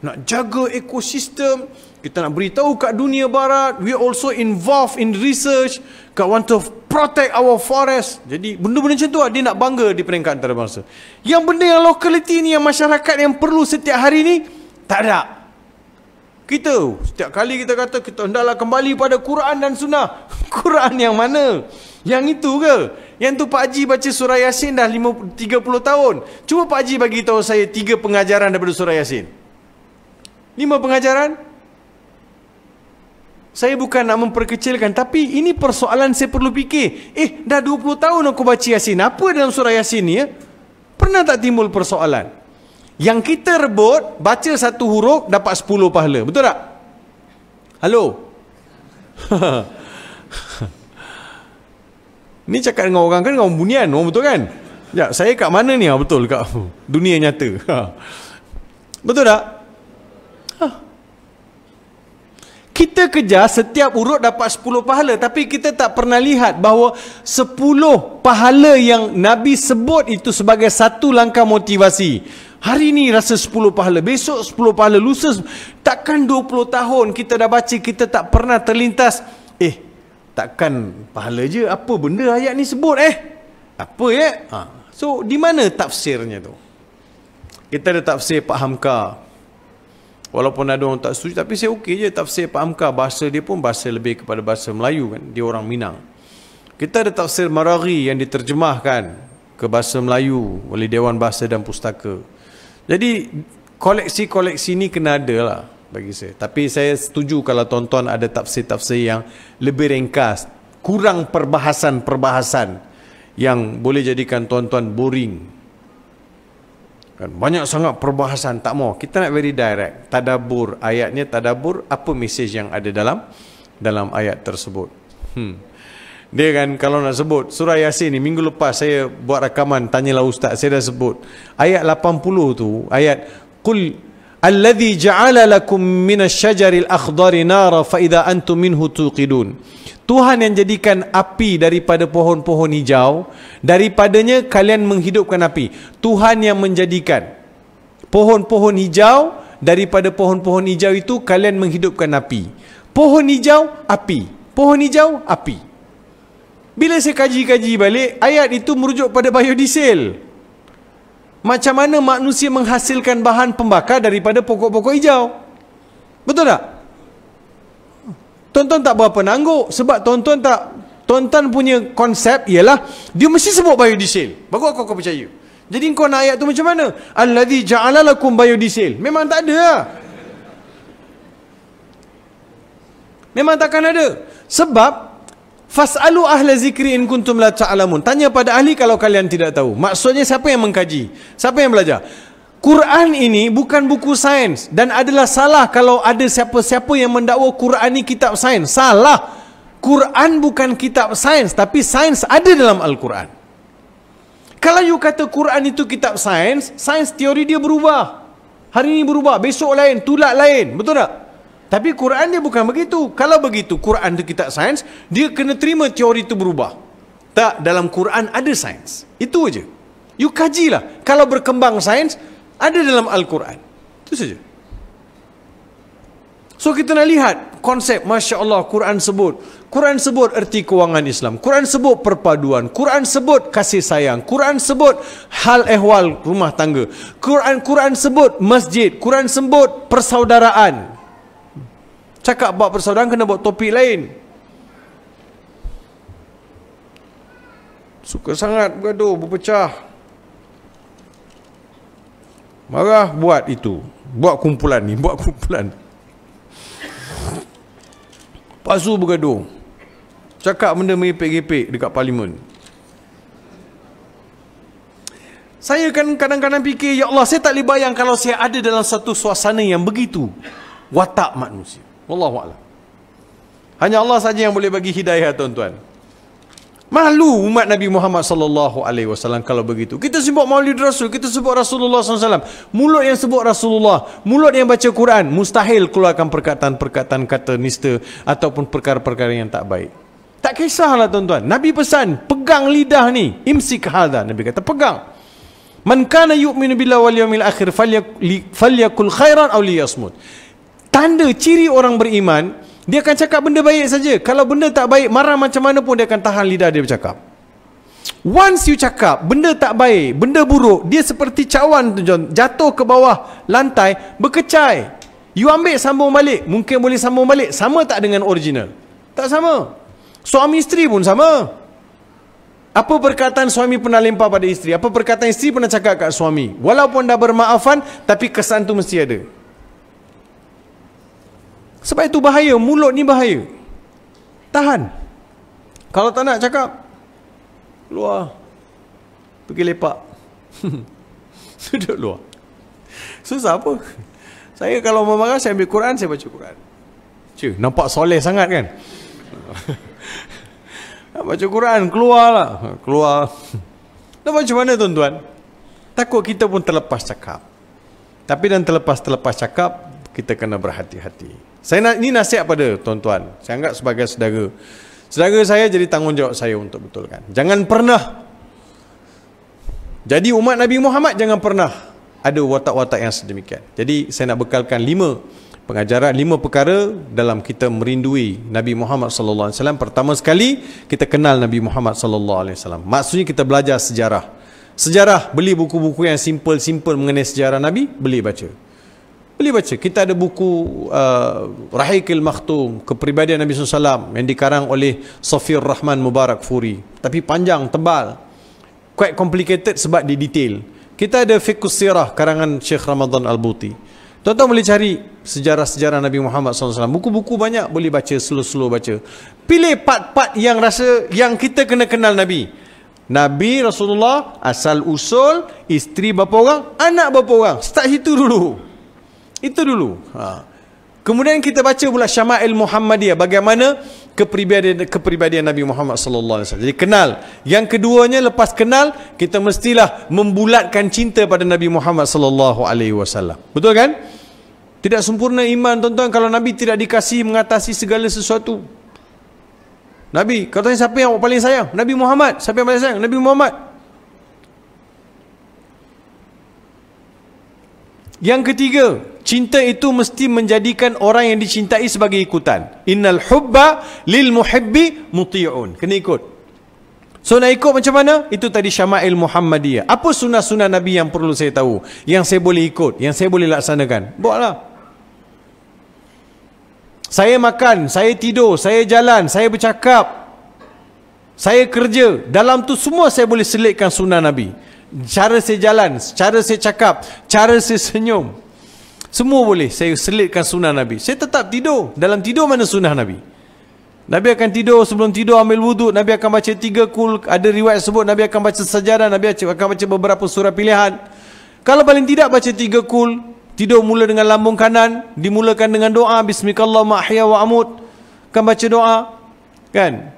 Nak jaga ekosistem. Kita nak beritahu kat dunia barat. We also involved in research. Kat want to protect our forest. Jadi benda-benda macam tu lah. Dia nak bangga di peringkat antarabangsa. Yang benda yang locality ni. Yang masyarakat yang perlu setiap hari ni. Tak ada. Kita setiap kali kita kata kita hendaklah kembali pada Quran dan Sunnah. Quran yang mana? Yang itu ke? Yang tu Pak Haji baca surah Yasin dah 50, 30 tahun. Cuba Pak Haji bagi tahu saya tiga pengajaran daripada surah Yasin. Lima pengajaran? Saya bukan nak memperkecilkan tapi ini persoalan saya perlu fikir. Eh, dah 20 tahun aku baca Yasin. Apa dalam surah Yasin ni ya? Pernah tak timbul persoalan? Yang kita rebut Baca satu huruf Dapat sepuluh pahala Betul tak? Halo? Ni cakap dengan orang kan orang bunian Orang betul kan? Ya, saya kat mana ni? Ha, betul kat dunia nyata Betul tak? Ha. Kita kejar setiap urut dapat 10 pahala Tapi kita tak pernah lihat bahawa 10 pahala yang Nabi sebut itu sebagai satu langkah motivasi Hari ni rasa 10 pahala, besok 10 pahala, lusa takkan 20 tahun kita dah baca kita tak pernah terlintas. Eh, takkan pahala je apa benda ayat ni sebut eh? Apa ya? Ha. So, di mana tafsirnya tu? Kita ada tafsir Pak Hamka. Walaupun ada orang tak setuju tapi saya okey je tafsir Pak Hamka. Bahasa dia pun bahasa lebih kepada bahasa Melayu kan. Dia orang Minang. Kita ada tafsir Maraghi yang diterjemahkan ke bahasa Melayu oleh Dewan Bahasa dan Pustaka. Jadi koleksi-koleksi ni kena ada lah bagi saya. Tapi saya setuju kalau tonton ada tafsir-tafsir yang lebih ringkas. Kurang perbahasan-perbahasan yang boleh jadikan tonton boring. Kan banyak sangat perbahasan tak mau. Kita nak very direct. Tadabur ayatnya tadabur apa mesej yang ada dalam dalam ayat tersebut. Hmm. Dia kan kalau nak sebut surah Yasin ni minggu lepas saya buat rakaman tanyalah ustaz saya dah sebut. Ayat 80 tu ayat qul alladhi ja'ala lakum minasy-syajaril akhdari nara fa idza antum minhu tuqidun. Tuhan yang jadikan api daripada pohon-pohon hijau daripadanya kalian menghidupkan api. Tuhan yang menjadikan pohon-pohon hijau daripada pohon-pohon hijau itu kalian menghidupkan api. Pohon hijau api. Pohon hijau api bila saya kaji-kaji balik, ayat itu merujuk pada biodiesel. Macam mana manusia menghasilkan bahan pembakar daripada pokok-pokok hijau? Betul tak? Tuan-tuan tak berapa nangguk sebab tuan-tuan tak tuan-tuan punya konsep ialah dia mesti sebut biodiesel. Bagus aku kau percaya. Jadi kau nak ayat tu macam mana? Allazi ja'ala lakum biodiesel. Memang tak ada lah. Memang takkan ada. Sebab Fas'alu ahla zikri in kuntum la ta'lamun. Tanya pada ahli kalau kalian tidak tahu. Maksudnya siapa yang mengkaji? Siapa yang belajar? Quran ini bukan buku sains dan adalah salah kalau ada siapa-siapa yang mendakwa Quran ini kitab sains. Salah. Quran bukan kitab sains tapi sains ada dalam Al-Quran. Kalau you kata Quran itu kitab sains, sains teori dia berubah. Hari ini berubah, besok lain, tulak lain. Betul tak? Tapi Quran dia bukan begitu. Kalau begitu, Quran itu kitab sains, dia kena terima teori itu berubah. Tak, dalam Quran ada sains. Itu aja. You kajilah. Kalau berkembang sains, ada dalam Al-Quran. Itu saja. So kita nak lihat konsep Masya Allah Quran sebut Quran sebut erti kewangan Islam Quran sebut perpaduan Quran sebut kasih sayang Quran sebut hal ehwal rumah tangga Quran Quran sebut masjid Quran sebut persaudaraan Cakap buat persaudaraan kena buat topik lain. Suka sangat bergaduh, berpecah. Marah buat itu. Buat kumpulan ni, buat kumpulan. Pasu bergaduh. Cakap benda meripik-ripik dekat parlimen. Saya kan kadang-kadang fikir, Ya Allah, saya tak boleh bayang kalau saya ada dalam satu suasana yang begitu. Watak manusia. Wallahu a'lam. Hanya Allah saja yang boleh bagi hidayah tuan-tuan. Malu umat Nabi Muhammad sallallahu alaihi wasallam kalau begitu. Kita sebut Maulid Rasul, kita sebut Rasulullah SAW. Mulut yang sebut Rasulullah, mulut yang baca Quran, mustahil keluarkan perkataan-perkataan kata nista ataupun perkara-perkara yang tak baik. Tak kisahlah tuan-tuan. Nabi pesan, pegang lidah ni. Imsik hadha. Nabi kata, pegang. Man kana yu'minu billahi wal yawmil akhir falyakul khairan aw liyasmut tanda ciri orang beriman dia akan cakap benda baik saja. Kalau benda tak baik marah macam mana pun dia akan tahan lidah dia bercakap. Once you cakap benda tak baik benda buruk dia seperti cawan tu John. Jatuh ke bawah lantai berkecai. You ambil sambung balik. Mungkin boleh sambung balik. Sama tak dengan original? Tak sama. Suami isteri pun sama. Apa perkataan suami pernah lempar pada isteri? Apa perkataan isteri pernah cakap kat suami? Walaupun dah bermaafan tapi kesan tu mesti ada sebab itu bahaya, mulut ni bahaya. Tahan. Kalau tak nak cakap, keluar. Pergi lepak. Duduk luar. Susah apa? Saya kalau marah, saya ambil Quran, saya baca Quran. Cik, nampak soleh sangat kan? baca Quran, keluarlah. Keluar. Nak macam mana tuan-tuan? Takut kita pun terlepas cakap. Tapi dan terlepas-terlepas cakap, kita kena berhati-hati. Saya nak ini nasihat pada tuan-tuan. Saya anggap sebagai saudara. Saudara saya jadi tanggungjawab saya untuk betulkan. Jangan pernah jadi umat Nabi Muhammad jangan pernah ada watak-watak yang sedemikian. Jadi saya nak bekalkan lima pengajaran, lima perkara dalam kita merindui Nabi Muhammad sallallahu alaihi wasallam. Pertama sekali, kita kenal Nabi Muhammad sallallahu alaihi wasallam. Maksudnya kita belajar sejarah. Sejarah, beli buku-buku yang simple-simple mengenai sejarah Nabi, beli baca. Beli baca. Kita ada buku uh, Rahikil Makhtum, Kepribadian Nabi SAW yang dikarang oleh Sofir Rahman Mubarak Furi. Tapi panjang, tebal. Quite complicated sebab di detail. Kita ada Fiqhus Sirah, karangan Syekh Ramadan Al-Buti. Tuan-tuan boleh cari sejarah-sejarah Nabi Muhammad SAW. Buku-buku banyak boleh baca, slow-slow baca. Pilih part-part yang rasa, yang kita kena kenal Nabi. Nabi Rasulullah, asal usul, isteri berapa orang, anak berapa orang. Start situ dulu. Itu dulu. Ha. Kemudian kita baca pula Syama'il Muhammadiyah bagaimana kepribadian kepribadian Nabi Muhammad sallallahu alaihi wasallam. Jadi kenal. Yang keduanya lepas kenal kita mestilah membulatkan cinta pada Nabi Muhammad sallallahu alaihi wasallam. Betul kan? Tidak sempurna iman tuan-tuan kalau Nabi tidak dikasih mengatasi segala sesuatu. Nabi, katanya siapa yang paling sayang? Nabi Muhammad. Siapa yang paling sayang? Nabi Muhammad. Yang ketiga, cinta itu mesti menjadikan orang yang dicintai sebagai ikutan. Innal hubba lil muhibbi muti'un. Kena ikut. So nak ikut macam mana? Itu tadi Syama'il Muhammadiyah. Apa sunnah-sunnah Nabi yang perlu saya tahu? Yang saya boleh ikut, yang saya boleh laksanakan. Buatlah. Saya makan, saya tidur, saya jalan, saya bercakap. Saya kerja. Dalam tu semua saya boleh selitkan sunnah Nabi. Cara saya jalan, cara saya cakap, cara saya senyum. Semua boleh saya selitkan sunnah Nabi. Saya tetap tidur. Dalam tidur mana sunnah Nabi? Nabi akan tidur sebelum tidur ambil wuduk. Nabi akan baca tiga kul. Ada riwayat sebut Nabi akan baca sejarah. Nabi akan baca beberapa surah pilihan. Kalau paling tidak baca tiga kul. Tidur mula dengan lambung kanan. Dimulakan dengan doa. Bismillahirrahmanirrahim. Kan baca doa. Kan?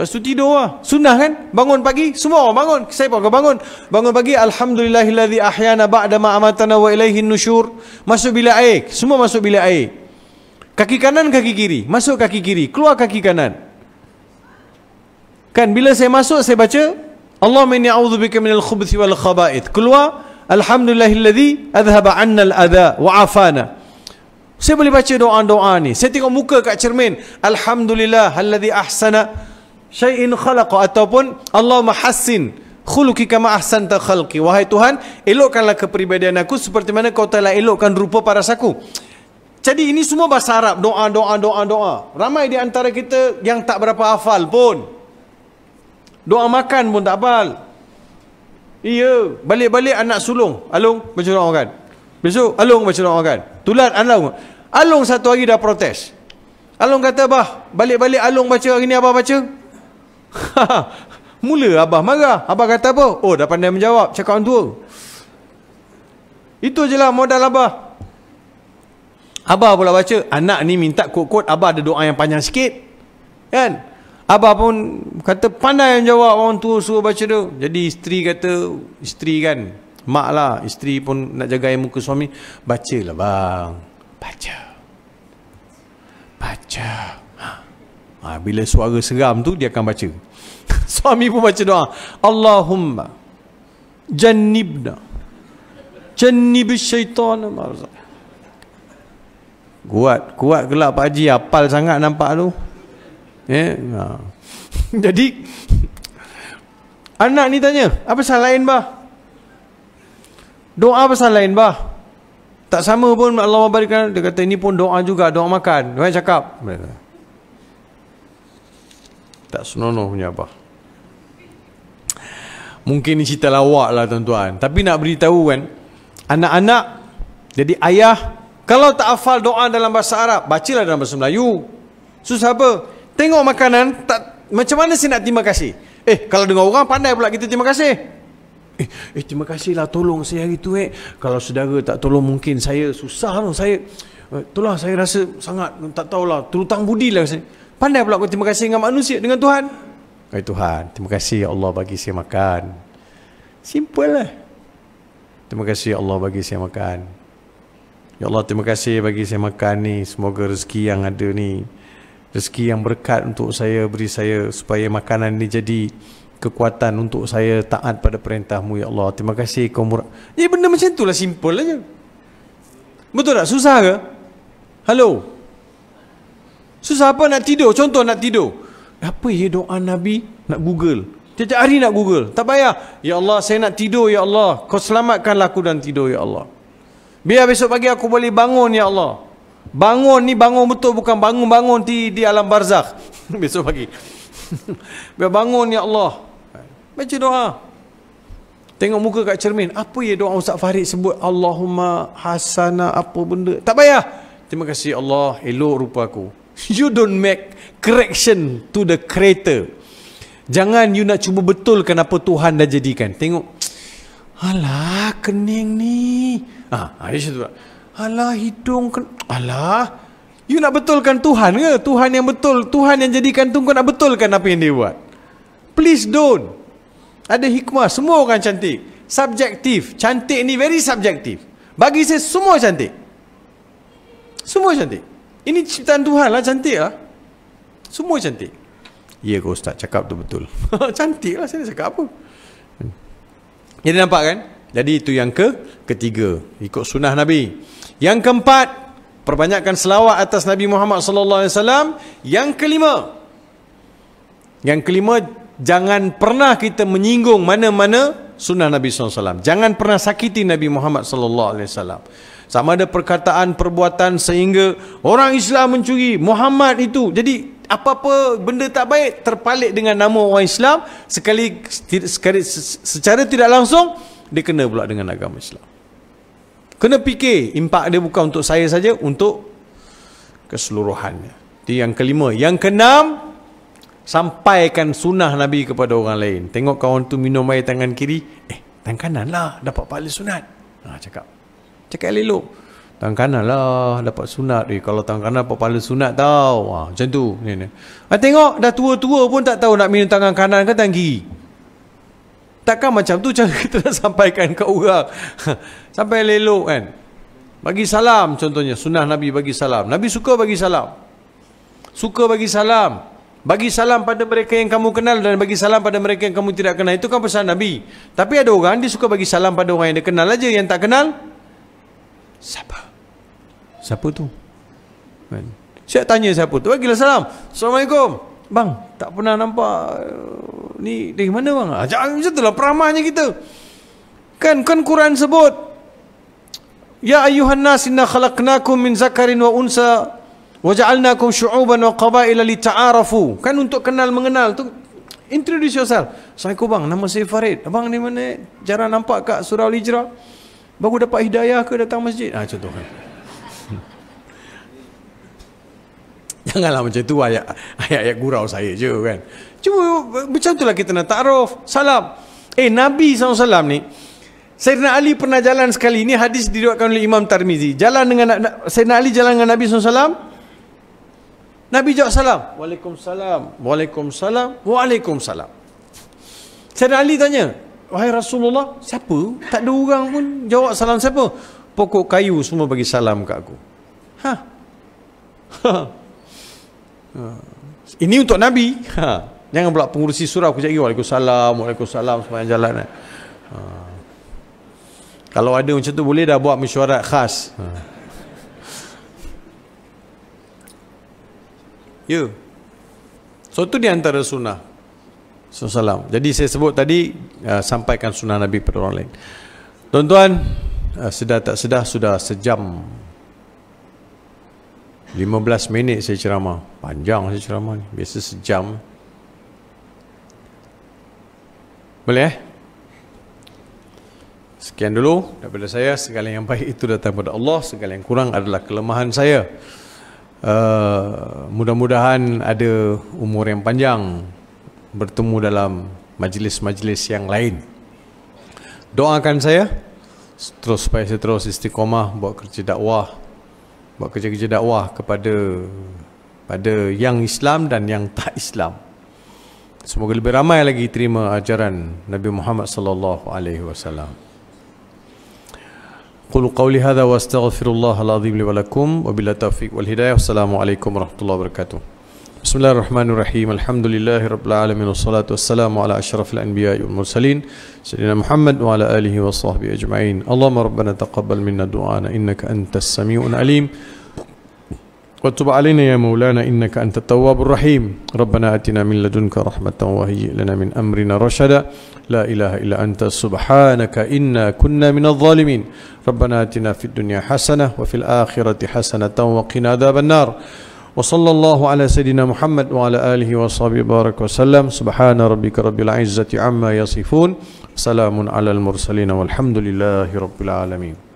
Lepas tu tidur lah. Sunnah kan? Bangun pagi. Semua orang bangun. Saya pun bangun. Bangun pagi. Alhamdulillahilladzi ahyana ba'da ma'amatana wa ilaihin nusyur. Masuk bilik air. Semua masuk bilik air. Kaki kanan, kaki kiri. Masuk kaki kiri. Keluar kaki kanan. Kan bila saya masuk, saya baca. Allahumma inni a'udzubika minal khubuthi wal khaba'ith. Keluar. Alhamdulillahilladzi adhaba anna al-adha wa afana. Saya boleh baca doa-doa ni. Saya tengok muka kat cermin. Alhamdulillah alladzi ahsana syai'in khalaqa ataupun Allah mahassin khuluki kama ahsanta khalqi. Wahai Tuhan elokkanlah kepribadian aku seperti mana kau telah elokkan rupa parasaku jadi ini semua bahasa Arab. Doa doa doa doa. Ramai di antara kita yang tak berapa hafal pun. Doa makan pun tak hafal. Iya balik-balik anak sulung. Alung baca doa kan? Besok alung baca doa kan? Tulat alung. Alung satu hari dah protes. Alung kata bah balik-balik alung baca hari ni apa baca Mula Abah marah. Abah kata apa? Oh, dah pandai menjawab. Cakap orang tua. Itu je lah modal Abah. Abah pula baca. Anak ni minta kod-kod. Abah ada doa yang panjang sikit. Kan? Abah pun kata pandai yang jawab orang tua suruh baca tu. Jadi isteri kata, isteri kan, mak lah, isteri pun nak jaga muka suami. Bacalah bang. Baca. Baca. Ha, bila suara seram tu dia akan baca. Suami pun baca doa. Allahumma jannibna jannib syaitan marza. Kuat, kuat gelap Pak Haji hafal sangat nampak tu. Eh, ha. Jadi anak ni tanya, apa salah lain bah? Doa apa salah lain bah? Tak sama pun Allah memberikan dia kata ini pun doa juga, doa makan. Dia cakap. Tak senonoh punya apa. Mungkin ni cerita lawak lah tuan-tuan. Tapi nak beritahu kan. Anak-anak. Jadi ayah. Kalau tak hafal doa dalam bahasa Arab. Bacalah dalam bahasa Melayu. Susah apa? Tengok makanan. Tak, macam mana saya nak terima kasih? Eh kalau dengar orang pandai pula kita terima kasih. Eh, eh terima kasihlah tolong saya hari tu eh. Kalau saudara tak tolong mungkin saya susah lah. Saya, eh, itulah saya rasa sangat tak tahulah. Terutang budi lah saya. Pandai pula aku terima kasih dengan manusia, dengan Tuhan. Hai Tuhan, terima kasih ya Allah bagi saya makan. Simple lah. Terima kasih ya Allah bagi saya makan. Ya Allah, terima kasih bagi saya makan ni. Semoga rezeki yang ada ni. Rezeki yang berkat untuk saya, beri saya supaya makanan ni jadi kekuatan untuk saya taat pada perintahmu ya Allah. Terima kasih kau murah. Ya benda macam tu lah simple aja. Betul tak? Susah ke? Halo? Susah apa nak tidur? Contoh nak tidur. Apa ya doa Nabi? Nak Google. Tiap hari nak Google. Tak payah. Ya Allah, saya nak tidur ya Allah. Kau selamatkanlah aku dan tidur ya Allah. Biar besok pagi aku boleh bangun ya Allah. Bangun ni bangun betul bukan bangun-bangun di di alam barzakh. besok pagi. Biar bangun ya Allah. Baca doa. Tengok muka kat cermin. Apa ya doa Ustaz Farid sebut Allahumma hasana apa benda? Tak payah. Terima kasih Allah elok rupa aku. You don't make correction to the creator. Jangan you nak cuba betulkan apa Tuhan dah jadikan. Tengok. Alah, kening ni. Ah, ha, dia tu. Alah, hidung. Ken... Alah. You nak betulkan Tuhan ke? Tuhan yang betul. Tuhan yang jadikan tu kau nak betulkan apa yang dia buat. Please don't. Ada hikmah. Semua orang cantik. Subjektif. Cantik ni very subjektif. Bagi saya semua cantik. Semua cantik. Ini ciptaan Tuhan lah cantik lah. Semua cantik. Ya ke Ustaz? Cakap tu betul Cantik lah saya cakap apa? Jadi nampak kan? Jadi itu yang ke ketiga. Ikut sunnah Nabi. Yang keempat Perbanyakkan selawat atas Nabi Muhammad sallallahu alaihi wasallam. Yang kelima Yang kelima Jangan pernah kita menyinggung mana-mana sunnah Nabi SAW. Jangan pernah sakiti Nabi Muhammad SAW. Sama ada perkataan perbuatan sehingga orang Islam mencuri Muhammad itu. Jadi apa-apa benda tak baik terpalit dengan nama orang Islam. Sekali, sekali secara tidak langsung dia kena pula dengan agama Islam. Kena fikir impak dia bukan untuk saya saja untuk keseluruhannya. Itu yang kelima. Yang keenam sampaikan sunnah Nabi kepada orang lain. Tengok kawan tu minum air tangan kiri eh tangan kanan lah dapat pahala sunat. Ha, cakap cakap elok Tangan kanan lah dapat sunat. Eh, kalau tangan kanan dapat pahala sunat tau. Ha, macam tu. Ni, ni. Ha, tengok dah tua-tua pun tak tahu nak minum tangan kanan ke tangan kiri. Takkan macam tu cara kita nak sampaikan ke orang. Sampai lelok kan. Bagi salam contohnya. Sunnah Nabi bagi salam. Nabi suka bagi salam. Suka bagi salam. Bagi salam pada mereka yang kamu kenal dan bagi salam pada mereka yang kamu tidak kenal. Itu kan pesan Nabi. Tapi ada orang dia suka bagi salam pada orang yang dia kenal aja Yang tak kenal, siapa? Siapa tu? Kan? Saya tanya siapa tu. Bagilah salam. Assalamualaikum. Bang, tak pernah nampak uh, ni dari mana bang? Ah, jangan macam itulah peramahnya kita. Kan kan Quran sebut Ya ayuhan nas inna khalaqnakum min zakarin wa unsa wa ja'alnakum syu'uban wa qabaila lita'arafu. Kan untuk kenal mengenal tu introduce yourself. Assalamualaikum bang, nama saya Farid. Abang ni mana? Jarang nampak kat surau Al-Hijrah. Baru dapat hidayah ke datang masjid? Ah contoh kan. Janganlah macam tu ayat ayat gurau saya je kan. Cuma macam itulah kita nak ta'aruf. Salam. Eh Nabi SAW ni Sayyidina Ali pernah jalan sekali Ini hadis diriwayatkan oleh Imam Tarmizi Jalan dengan Sayyidina Ali jalan dengan Nabi SAW Nabi jawab salam Waalaikumsalam Waalaikumsalam Waalaikumsalam Sayyidina Ali tanya Wahai Rasulullah Siapa? Tak ada orang pun Jawab salam siapa? Pokok kayu semua bagi salam kat aku Ha? Ha? Ha. Ini untuk Nabi. Ha. Jangan pula pengurusi surau kejap lagi. Waalaikumsalam. Waalaikumsalam. Semuanya jalan. Ha. Kalau ada macam tu boleh dah buat mesyuarat khas. Ha. Ya. So tu di antara sunnah. Salam. Jadi saya sebut tadi uh, sampaikan sunnah Nabi pada orang lain. Tuan-tuan, uh, sedar tak sedar sudah sejam. 15 minit saya ceramah. Panjang saya ceramah ni. Biasa sejam. Boleh eh? Sekian dulu daripada saya. Segala yang baik itu datang daripada Allah. Segala yang kurang adalah kelemahan saya. Uh, Mudah-mudahan ada umur yang panjang Bertemu dalam majlis-majlis yang lain Doakan saya Terus supaya saya terus istiqomah Buat kerja dakwah buat kerja-kerja dakwah kepada pada yang Islam dan yang tak Islam. Semoga lebih ramai lagi terima ajaran Nabi Muhammad sallallahu alaihi wasallam. Hadha wa astaghfirullah al-azim li wa lakum wa billahi taufiq wal hidayah. Wassalamualaikum warahmatullahi wabarakatuh. بسم الله الرحمن الرحيم الحمد لله رب العالمين والصلاة والسلام على أشرف الأنبياء والمرسلين سيدنا محمد وعلى آله وصحبه أجمعين اللهم ربنا تقبل منا دعانا إنك أنت السميع العليم وتب علينا يا مولانا إنك أنت التواب الرحيم ربنا أتنا من لدنك رحمة وهيئ لنا من أمرنا رشدا لا إله إلا أنت سبحانك إنا كنا من الظالمين ربنا أتنا في الدنيا حسنة وفي الآخرة حسنة وقنا عذاب النار وصلى الله على سيدنا محمد وعلى آله وصحبه بارك وسلم سبحان ربك رب العزة عما يصفون سلام على المرسلين والحمد لله رب العالمين